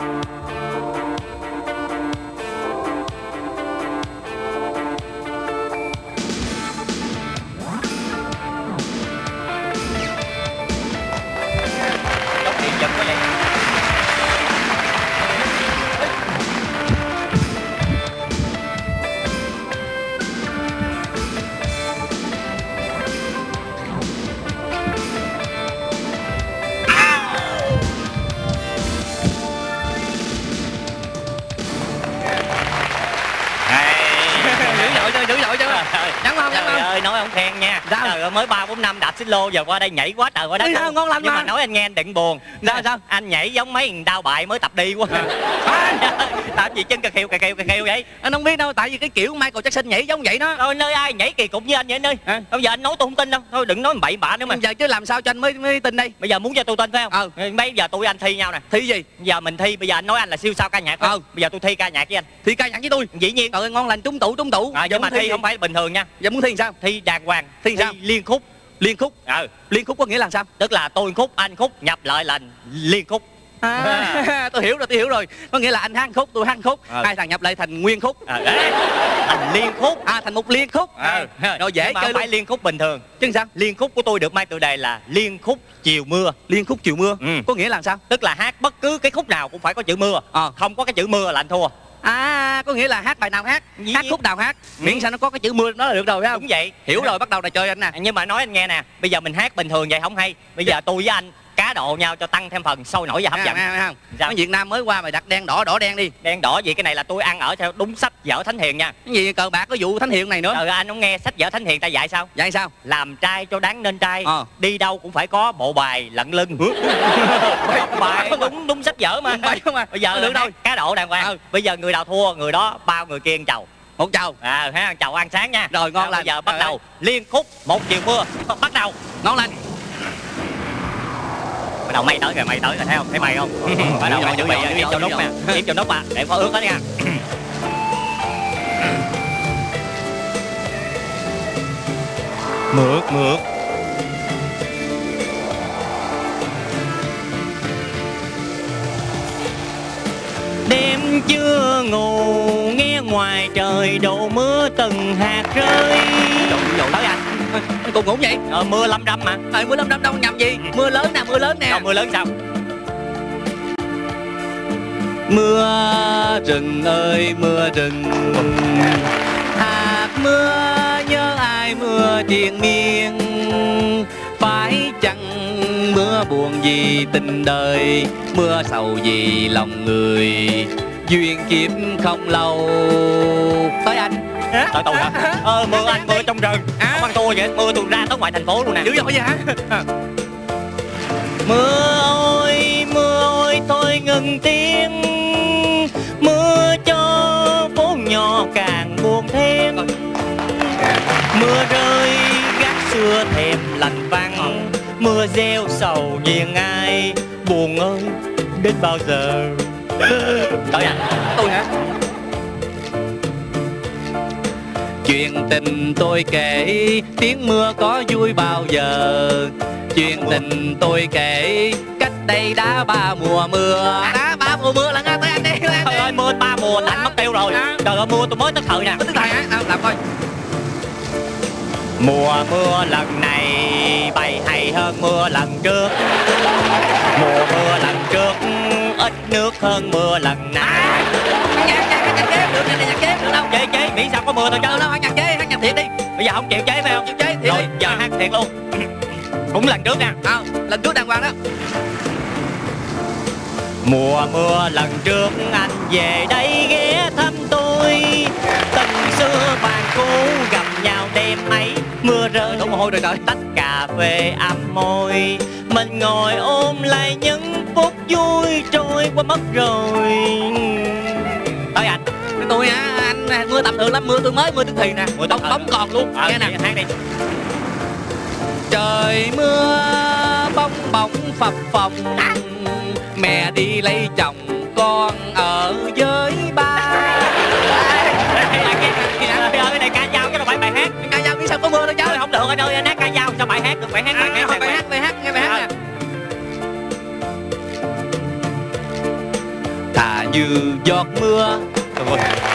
xích lô giờ qua đây nhảy quá trời quá đất sao, ngon lành Nhưng mà. mà. nói anh nghe anh đừng buồn. Sao, sao? Anh nhảy giống mấy thằng đau bại mới tập đi quá. À, Đạp gì chân cà khều cà khều cà khều vậy? Anh không biết đâu tại vì cái kiểu Michael Jackson nhảy giống vậy đó. Thôi nơi ai nhảy kỳ cục như anh vậy anh ơi? Hả? Bây giờ anh nói tôi không tin đâu. Thôi đừng nói bậy bạ nữa mà. Bây giờ chứ làm sao cho anh mới mới tin đây? Bây giờ muốn cho tôi tin phải không? Ừ. Bây giờ tôi anh thi nhau nè. Thi gì? Giờ mình thi bây giờ anh nói anh là siêu sao ca nhạc? Ừ. Bây giờ tôi thi ca nhạc với anh. Thi ca nhạc với tôi. Dĩ nhiên. Trời ơi ngon lành trúng tủ trúng tủ. À, Nhưng mà thi không phải bình thường nha. Giờ muốn thi làm sao? Thi đàng hoàng. Thi sao? liên khúc liên khúc. Ừ liên khúc có nghĩa là sao? Tức là tôi khúc anh khúc nhập lại là liên khúc. À, tôi hiểu rồi tôi hiểu rồi. Có nghĩa là anh hát khúc tôi hát khúc. Ừ. hai thằng nhập lại thành nguyên khúc. À, đấy. Thành liên khúc. À thành một liên khúc. Ừ. rồi dễ chơi phải liên khúc bình thường. Chứ sao? Liên khúc của tôi được mai tựa đề là liên khúc chiều mưa. Liên khúc chiều mưa. Ừ. có nghĩa là sao? Tức là hát bất cứ cái khúc nào cũng phải có chữ mưa. Ờ. Không có cái chữ mưa là anh thua à có nghĩa là hát bài nào hát? Dĩ hát khúc nào hát? Ừ. miễn sao nó có cái chữ mưa đó là được rồi phải không? Đúng vậy. Hiểu rồi bắt đầu là chơi anh nè. Nhưng mà nói anh nghe nè. Bây giờ mình hát bình thường vậy không hay. Bây giờ tôi với anh cá độ nhau cho tăng thêm phần sôi nổi và hấp Nghe dẫn. không, nghe không Sao? ở Việt Nam mới qua mày đặt đen đỏ đỏ đen đi. Đen đỏ gì cái này là tôi ăn ở theo đúng sách vở Thánh Hiền nha. Cái gì cờ bạc có vụ thánh hiện này nữa. Ờ anh không nghe sách vở Thánh Hiền ta dạy sao? Vậy sao? Làm trai cho đáng nên trai Ờ. Đi đâu cũng phải có bộ bài lận lưng. Bài đúng đúng sách vở mà. Bài không à? Bây giờ được đâu. cá độ đàng hoàng. Ừ. Bây giờ người nào thua người đó bao người kia ăn chầu. Một chầu. À ha chầu ăn sáng nha. Rồi, ngon À, lành. Bây giờ bắt đầu. Liên khúc một chiều mưa Bắt đầu. Ngon lành bắt đầu mày tới rồi mày tới rồi thấy không? Thấy mày không? Bắt đầu Dữ mày dội, chuẩn bị kiếm dội, nút nè kiếm cho nút à để có ướt hết nha. Mượt mượt đêm chưa ngủ nghe ngoài trời đổ mưa từng hạt rơi. Dội anh cùng ngủ vậy? Ờ, mưa lâm râm mà. Ờ, mưa lâm đâm đâu nhầm gì? Mưa lớn nè mưa lớn nè. Đâu mưa lớn sao? Mưa rừng ơi mưa rừng. Hạt mưa nhớ ai mưa triền miên? Phải chăng mưa buồn gì tình đời? Mưa sầu gì lòng người. Duyên kiếp không lâu. Tới anh tới tôi hả? Ờ mưa anh mưa trong rừng. À. không ăn thua vậy mưa tôi ra tới ngoài thành phố luôn nè. Dữ dội vậy hả? Mưa ơi, mưa ơi thôi ngừng tiếng. Mưa cho phố nhỏ càng buồn thêm. Mưa rơi gác xưa thèm lạnh vắng. Mưa gieo sầu nhiên ai. Buồn ơi, đến bao giờ? Tới à tôi hả chuyện tình tôi kể tiếng mưa có vui bao giờ? Chuyện tình tôi kể cách đây đã ba mùa mưa. Đã ba mùa mưa là nghe tới anh đi Trời ơi, mưa ba mùa lạnh mất tiêu rồi. À. Trời ơi, mưa tôi mới tức thời nè tức thời hả? À, làm coi. Mùa mưa lần này bay hay hơn mưa lần trước. Mùa mưa lần trước ít nước hơn mưa lần này được này nhạc chế được đâu? Chế chế miễn sao có mưa chứ. Được đâu hát nhạc chế hát nhạc thiệt đi. Bây giờ không chịu chế phải không? chịu chế thiệt Rồi đi. giờ hát thiệt luôn. Cũng lần trước nha. À, lần trước đàng hoàng đó. Mùa mưa lần trước anh về đây ghé thăm tôi. Tình xưa bạn cũ gặp nhau đêm ấy. Mưa rơi. Đổ mồ hôi rồi trời. Tách cà phê ấm môi. Mình ngồi ôm lại những phút vui trôi qua mất rồi tôi hả anh mưa tầm thường lắm mưa tôi mới mưa tức thì nè. Mưa bóng bóng còn luôn. Ờ, nghe nè. hát đi. Trời mưa bong bóng phập phồng mẹ đi lấy chồng con ở với ba. Bài hát ca dao biết sao có mưa đâu cháu không được anh ơi anh hát ca dao sao bài hát được phải hát bài hát bài hát bài hát nghe bài hát nè thà như giọt mưa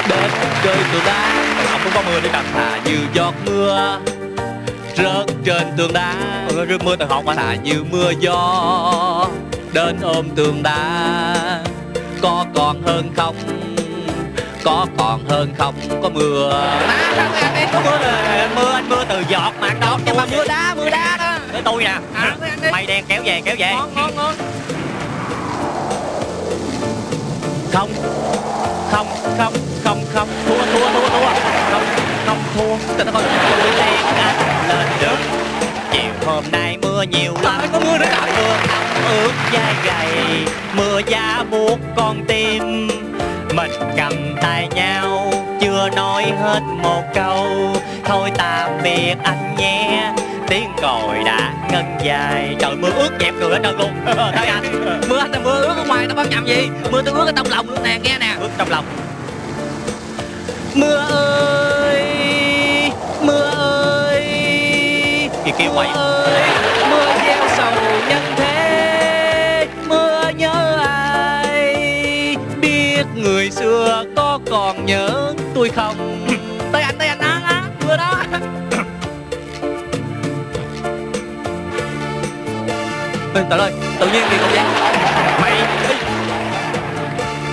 đến rơi từ đá không cũng có mưa đi cần thà như giọt mưa. Rớt trên tường đá rơi mưa từ mà thà như mưa gió. Đến ôm tường đá có còn hơn không? Có còn hơn không? Có mưa. Có mưa rồi mưa anh mưa từ giọt mà anh đâu nhưng mà mưa đá mưa đá đó. Với tôi nè. À, anh mây đen kéo về kéo về. Ngon ngon ngon. Không không không không không thua thua thua thua. Không không thua. Đất ơi. tôi đen anh lên được. Chiều hôm nay mưa nhiều lắm. Có mưa nữa trời. mưa ướt da gầy. Mưa da buốt con tim. Mình cầm tay nhau chưa nói hết một câu. Thôi tạm biệt anh nhé tiếng còi đã ngân dài. Trời mưa ướt dẹp người hết trơn luôn. Thấy anh. Mưa anh mưa ướt ở ngoài nó bao nhầm gì. Mưa tôi ướt ở trong lòng luôn nè nghe nè. Ướt trong lòng. Mưa ơi mưa ơi. Kìa kêu quay ơi mưa gieo sầu nhân thế. Mưa nhớ ai? Biết người xưa có còn nhớ. Tôi không. Tay anh tay anh á á mưa đó Ê, trời ơi tự nhiên thì không vậy mày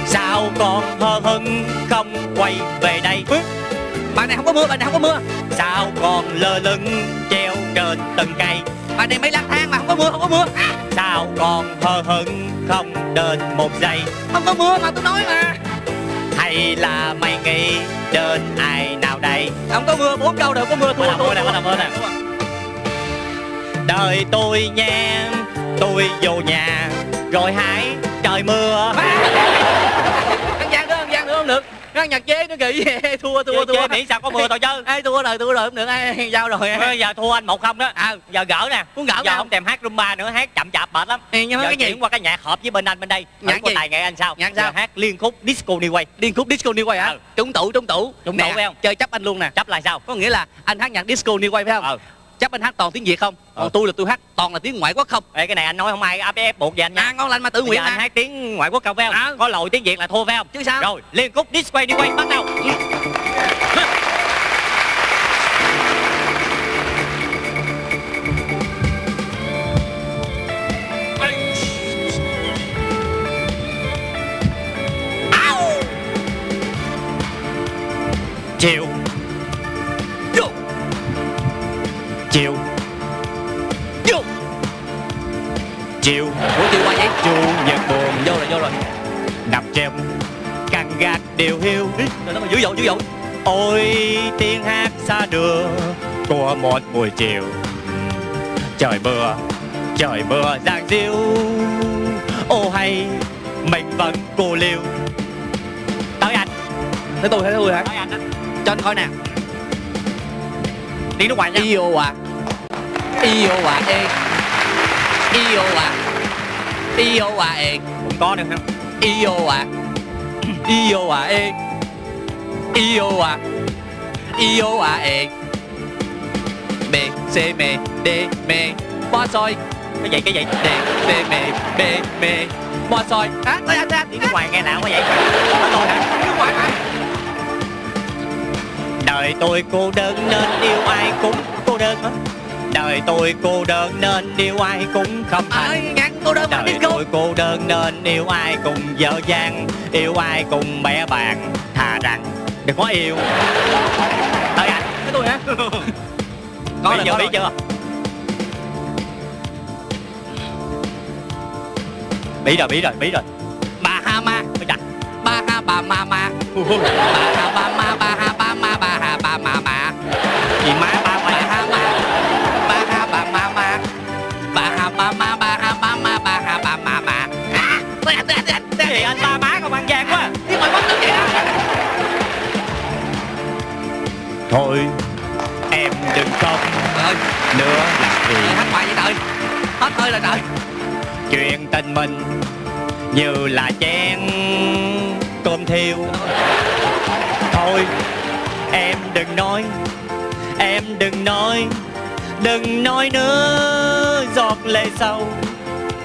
sao còn hờ hững không quay về đây? Bài này không có mưa bài này không có mưa. Sao còn lơ lửng treo trên từng cây? Bài này mấy lang thang mà không có mưa không có mưa. À, sao còn hờ hững không đến một giây? Không có mưa mà tôi nói mà. Hay là mày nghĩ đến ai nào đây? Không có mưa bốn câu đều có mưa Bắt đầu mưa nè, bắt đầu mưa nè. đời tôi nha tôi vô nhà rồi hãy trời mưa. Ăn gian nữa ăn gian nữa không được. Ăn nhạc chế nó kỳ vậy thua thua. Thua miễn sao có mưa thôi chứ. Ai thua rồi thua rồi không được. Ai giao rồi. Bây giờ thua anh một không đó. À giờ gỡ nè. Muốn gỡ giờ không? thèm hát rumba nữa hát chậm chạp mệt lắm. Ê, nhưng mà gì? chuyển qua cái nhạc hợp với bên anh bên đây. Nhạc gì? tài nghệ anh sao. Nhạc sao? hát liên khúc disco new way. Điên khúc disco new wave hả? Ừ. trúng tủ trúng tủ. Trúng tủ phải không? chơi chấp anh luôn nè. Chấp lại sao? Có nghĩa là anh hát nhạc disco new wave phải không? Ờ chấp anh hát toàn tiếng việt không? Còn Ừ. tôi là tôi hát toàn là tiếng ngoại quốc không? Ê, cái này anh nói không ai áp ép buộc về anh nha. À ngon lành mà tự nguyện anh hát tiếng ngoại quốc không phải không? À. có lỗi tiếng việt là thua phải không? Chứ sao? Rồi liên khúc disco new way bắt đầu. Chiều chiều. Vô. chiều. Ủa chiều qua vậy? Chủ nhật buồn. Vô rồi vô rồi. Nằm trong căn gác điều hiu. Rồi nó mà dữ dội dữ dội. Ôi tiếng hát xa đưa của một buổi chiều. Trời mưa trời mưa giang diêu. Ô hay mình vẫn cô liêu tới anh. Thế tôi thế tôi hả? Tới anh á. Cho anh coi nè tiếng nước ngoài nha. Yêu à. Yêu à ê. Yêu à. Yêu à ê. Cũng có nữa không? Yêu à. Yêu à ê. Yêu à. Yêu à ê. B c m d m bo soi cái gì cái gì? D d m b m bo soi á tới anh tiếng nước ngoài nghe nào quá vậy Nói tôi hả? Nước ngoài mà đời tôi cô đơn nên yêu ai cũng cô đơn đời tôi cô đơn nên yêu ai cũng không thành. Cô đơn đời tôi cô đơn nên yêu ai cùng dở dang yêu ai cùng bẻ bàn thà rằng đừng có yêu. Tới anh. Cái tôi hả? Có chưa có biết chưa? Biết rồi biết rồi biết rồi. Bà ha ma. Ba ha bà ma ma. Ba ha ba ma thôi. Em đừng khóc. Ơi. Nữa làm gì hát bài vậy trời. Hết hơi rồi trời. Chuyện tình mình như là chén cơm thiêu. Thôi em đừng nói em đừng nói đừng nói nữa. Giọt lệ sâu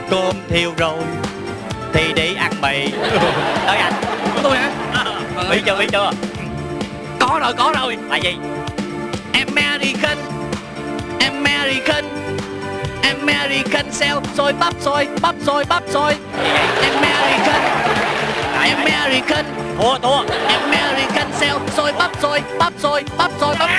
cơm thiêu rồi thì đi ăn mì. Tới anh. Của tôi hả? Biết chưa biết chưa có rồi có rồi. Là gì? American. American. American sell xôi, bắp xôi bắp xôi bắp xôi. American. American. Thua thua. American sell xôi, bắp xôi bắp xôi bắp xôi, bắp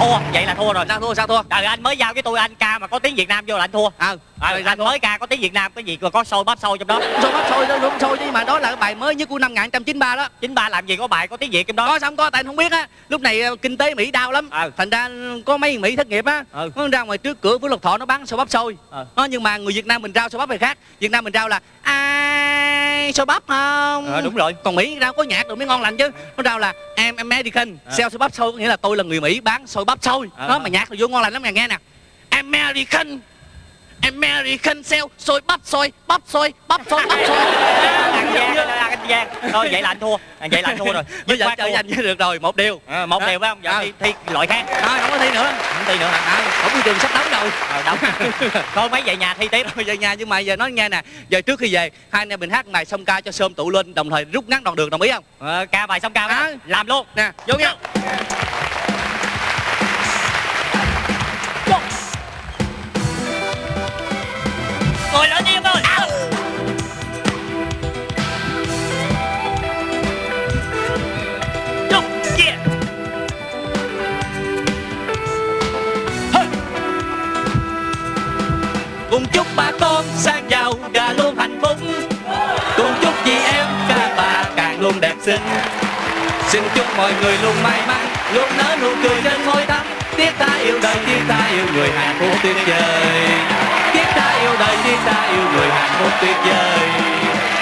thua vậy là thua rồi. Sao thua sao thua? Trời anh mới giao với tôi anh ca mà có tiếng việt nam vô là anh thua. À, à, rồi anh mới ca có tiếng việt nam cái gì còn có sôi bắp sôi trong đó. Xôi bắp xôi đúng xôi nhưng mà đó là bài mới nhất của năm 1993 đó. chính ba làm gì có bài có tiếng việt trong đó. Có xong có tại anh không biết á. Lúc này ờ, kinh tế mỹ đau lắm. Ờ. thành ra có mấy người mỹ thất nghiệp á. Ừ. nó ra ngoài trước cửa với lộc thọ nó bán xôi bắp xôi Ờ. Ờ, nhưng mà người việt nam mình rao xôi bắp này khác. Việt nam mình rao là a nghe xôi bắp không? Ờ, đúng rồi. còn mỹ đâu có nhạc được mới ngon lành chứ. Nó đâu là em American. À. sell xôi bắp có nghĩa là tôi là người mỹ bán xôi bắp xôi À. đó mà nhạc là vô ngon lành lắm nè nghe nè. American. American sell xôi bắp xôi bắp xôi bắp xôi bắp Ăn gian. Thôi vậy là anh thua. À, Vậy là anh thua rồi. bây giờ Dứt khoát chơi danh với được rồi một điều À, một Đó. điều phải không? Giờ À. thi, thi loại khác. thôi không có thi nữa Không thi nữa hả? à, không có trường sắp đóng rồi Ờ, đâu. Thôi mấy về nhà thi tiếp. rồi về nhà nhưng mà giờ nói nghe nè giờ trước khi về hai anh em mình hát bài sông ca cho sơm tụ lên đồng thời rút ngắn đoạn đường đồng ý không Ờ, ca bài xong ca À. Làm luôn. nè vô nha Ngồi lên đi em ơi. Cùng chúc bà con sang giàu và luôn hạnh phúc. Cùng chúc chị em cả bà càng luôn đẹp xinh. Xin chúc mọi người luôn may mắn, luôn nở nụ cười trên môi thắm tiếc ta yêu đời, tiếc ta yêu người hạnh phúc tuyệt vời. Tiếc ta yêu đời, tiếc ta yêu người hạnh phúc tuyệt vời.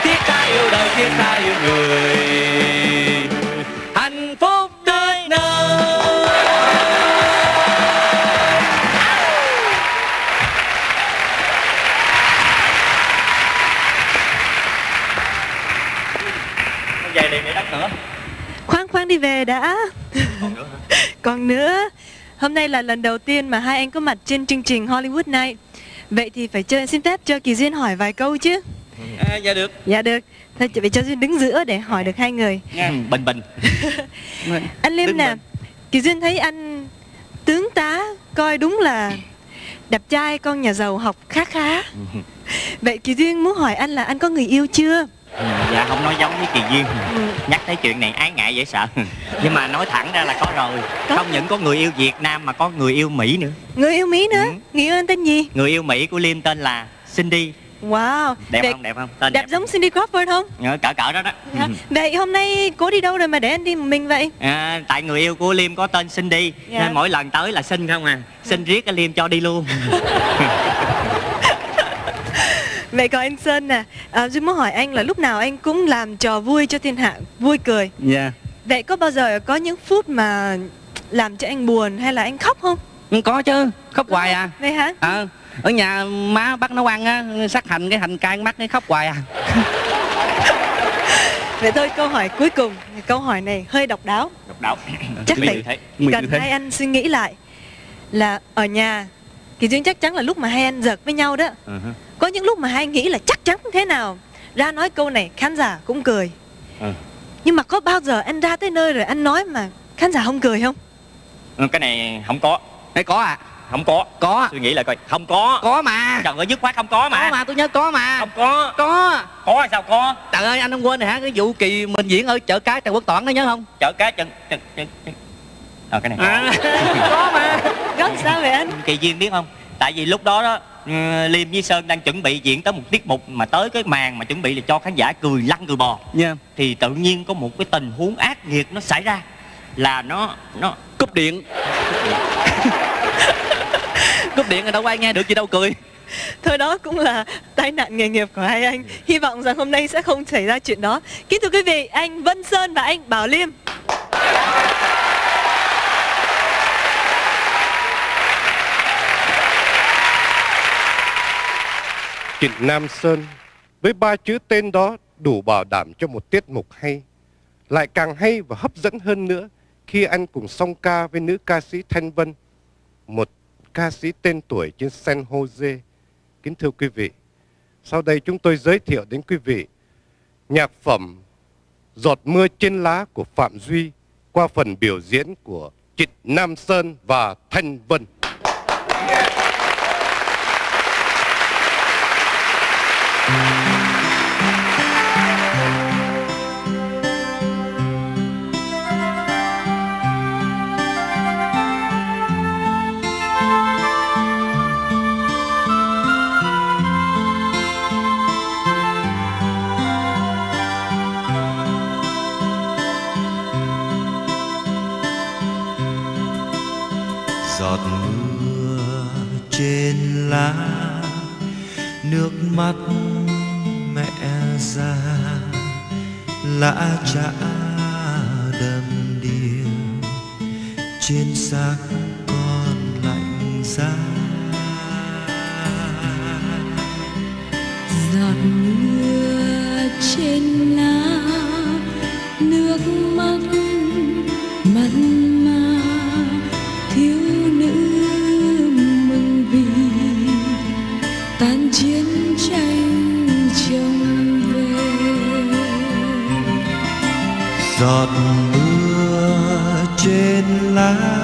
Tiếc ta yêu đời, tiếc ta yêu người. Đi về đã. Còn nữa Hôm nay là lần đầu tiên mà hai anh có mặt trên chương trình Hollywood Night. Vậy thì phải chơi xin phép cho Kỳ Duyên hỏi vài câu chứ. À, dạ được. Dạ được. Thôi chị phải cho Duyên đứng giữa để hỏi được hai người. Ừ, Bình bình. Anh Liêm nè. Kỳ Duyên thấy anh tướng tá Coi đúng là đẹp trai con nhà giàu học khá khá. Vậy Kỳ Duyên muốn hỏi anh là anh có người yêu chưa? Ừ, Dạ không nói giống với Kỳ Duyên. Ừ. Nhắc tới chuyện này ái ngại dễ sợ. Nhưng mà nói thẳng ra là có rồi. Có. Không những có người yêu Việt Nam mà có người yêu Mỹ nữa. Người yêu Mỹ nữa Ừ. Người yêu anh tên gì? Người yêu Mỹ của Liêm tên là Cindy. Wow Đẹp Vậy- không? Đẹp không? Tên Đẹp giống Cindy Crawford không? Ờ, Cỡ cỡ đó đó. Hả? Vậy hôm nay cố đi đâu rồi mà để anh đi một mình vậy? À, tại người yêu của Liêm có tên Cindy Dạ. nên mỗi lần tới là xin không à xin riết cái Liêm cho đi luôn Vậy còn anh Sơn nè à, Duyên muốn hỏi anh là lúc nào anh cũng làm trò vui cho thiên hạ Vui cười. Dạ. Vậy có bao giờ có những phút mà làm cho anh buồn hay là anh khóc không? Ừ, có chứ khóc hoài à. Vậy hả? ờ ở nhà má bắt nấu ăn á sắc hành cái hành cay mắt cái khóc hoài à. Vậy thôi câu hỏi cuối cùng. Câu hỏi này hơi độc đáo. Độc đáo. Chắc phải cần hai anh suy nghĩ lại. Là ở nhà Kỳ Duyên chắc chắn là lúc mà hai anh giật với nhau đó. Ừ hứ. Có những lúc mà hai anh nghĩ là chắc chắn thế nào. Ra nói câu này khán giả cũng cười. Ừ. Nhưng mà có bao giờ anh ra tới nơi rồi anh nói mà khán giả không cười không? Ừ, cái này không có. Ê, có à? Không có. Có. Suy nghĩ lại coi. Không có. Có mà. Trời ơi dứt khoát không có mà. Có mà tôi nhớ có mà. Không có. Có. Có sao có? Trời ơi anh không quên hả? Cái vụ kỳ mình diễn ở chợ cái trần quốc toản đó nhớ không? Chở cá chân chân chân chân. ờ cái này. À, có mà. Có sao vậy anh? kỳ duyên biết không tại vì lúc đó đó ừ, liêm với sơn đang chuẩn bị diễn tới một tiết mục mà tới cái màn mà chuẩn bị là cho khán giả cười lăn cười bò. Nha thì tự nhiên có một cái tình huống ác nghiệt nó xảy ra là nó nó cúp điện. Cúp điện rồi đâu ai nghe được gì đâu cười. Thôi đó cũng là tai nạn nghề nghiệp của hai anh. Hy vọng rằng hôm nay sẽ không xảy ra chuyện đó. Kính thưa quý vị, anh Vân Sơn và anh Bảo Liêm Trịnh Nam Sơn với ba chữ tên đó đủ bảo đảm cho một tiết mục hay. Lại càng hay và hấp dẫn hơn nữa khi anh cùng song ca với nữ ca sĩ Thanh Vân, một ca sĩ tên tuổi trên San Jose. Kính thưa quý vị, sau đây chúng tôi giới thiệu đến quý vị nhạc phẩm Giọt mưa trên lá của Phạm Duy qua phần biểu diễn của Trịnh Nam Sơn và Thanh Vân. Giọt mưa trên lá, nước mắt mẹ già lã chã đầm đìa trên xác con lạnh giá. Giọt mưa trên lá, nước mắt giọt mưa trên lá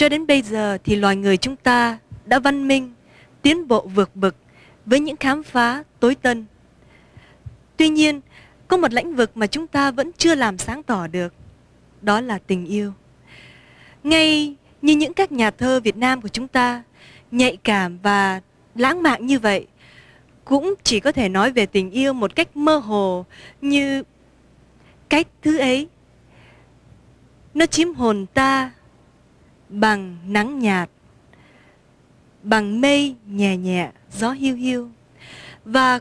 cho đến bây giờ thì loài người chúng ta đã văn minh, tiến bộ vượt bậc với những khám phá tối tân. Tuy nhiên, có một lĩnh vực mà chúng ta vẫn chưa làm sáng tỏ được, đó là tình yêu. Ngay như những các nhà thơ Việt Nam của chúng ta, nhạy cảm và lãng mạn như vậy, cũng chỉ có thể nói về tình yêu một cách mơ hồ như cách thứ ấy nó chiếm hồn ta bằng nắng nhạt, bằng mây nhẹ nhẹ, gió hiu hiu. Và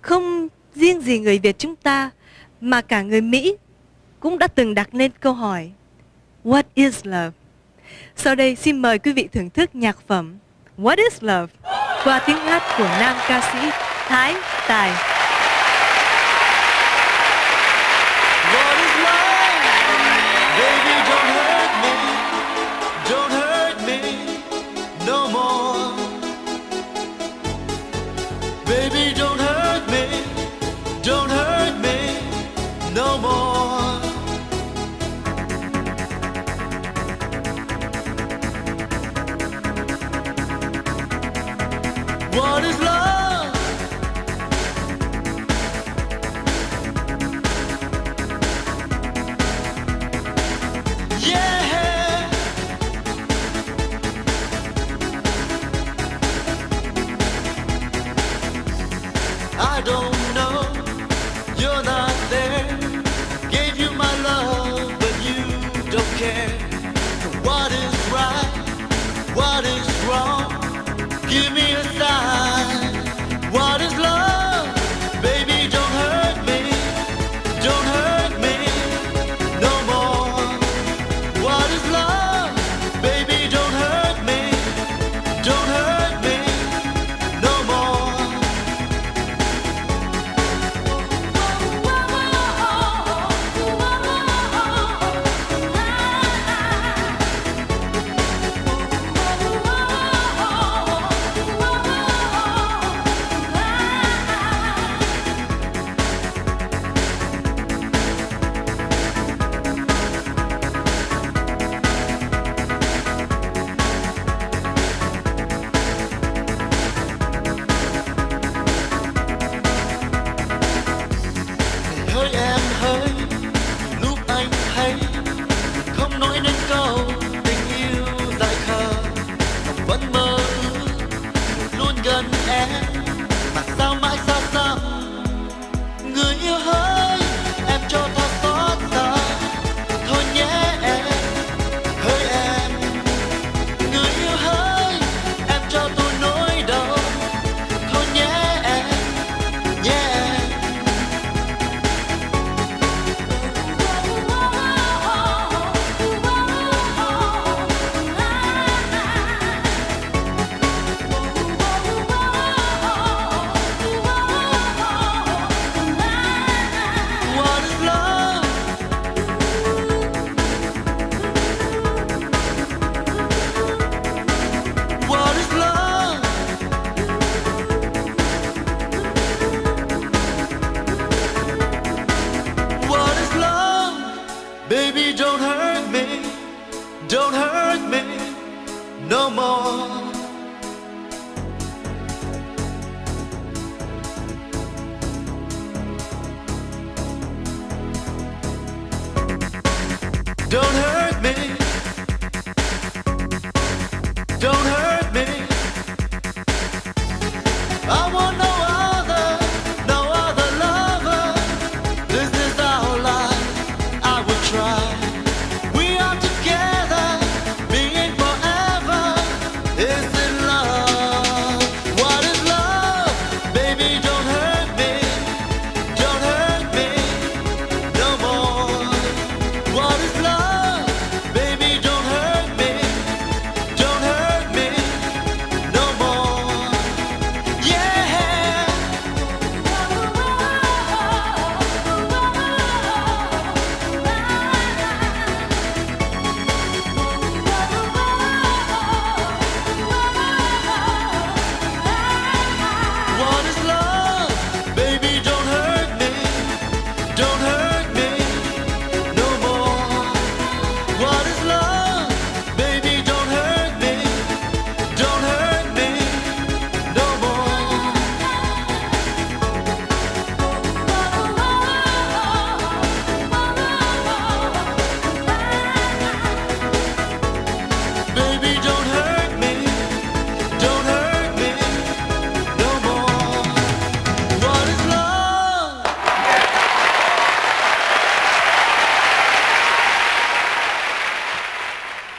không riêng gì người Việt chúng ta mà cả người Mỹ cũng đã từng đặt lên câu hỏi What is love? Sau đây xin mời quý vị thưởng thức nhạc phẩm What is love? qua tiếng hát của nam ca sĩ Thái Tài.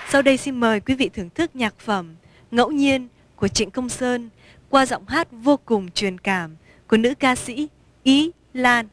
Sau đây xin mời quý vị thưởng thức nhạc phẩm Ngẫu nhiên của Trịnh Công Sơn qua giọng hát vô cùng truyền cảm của nữ ca sĩ Ý Lan.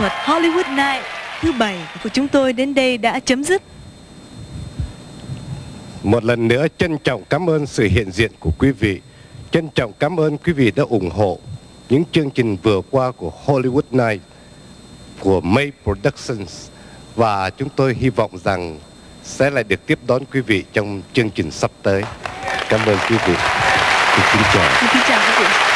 thuật Hollywood Night thứ bảy của chúng tôi đến đây đã chấm dứt. Một lần nữa trân trọng cảm ơn sự hiện diện của quý vị. Trân trọng cảm ơn quý vị đã ủng hộ những chương trình vừa qua của Hollywood Night của May Productions và chúng tôi hy vọng rằng sẽ lại được tiếp đón quý vị trong chương trình sắp tới. Cảm ơn quý vị. Xin chào. Xin chào quý vị.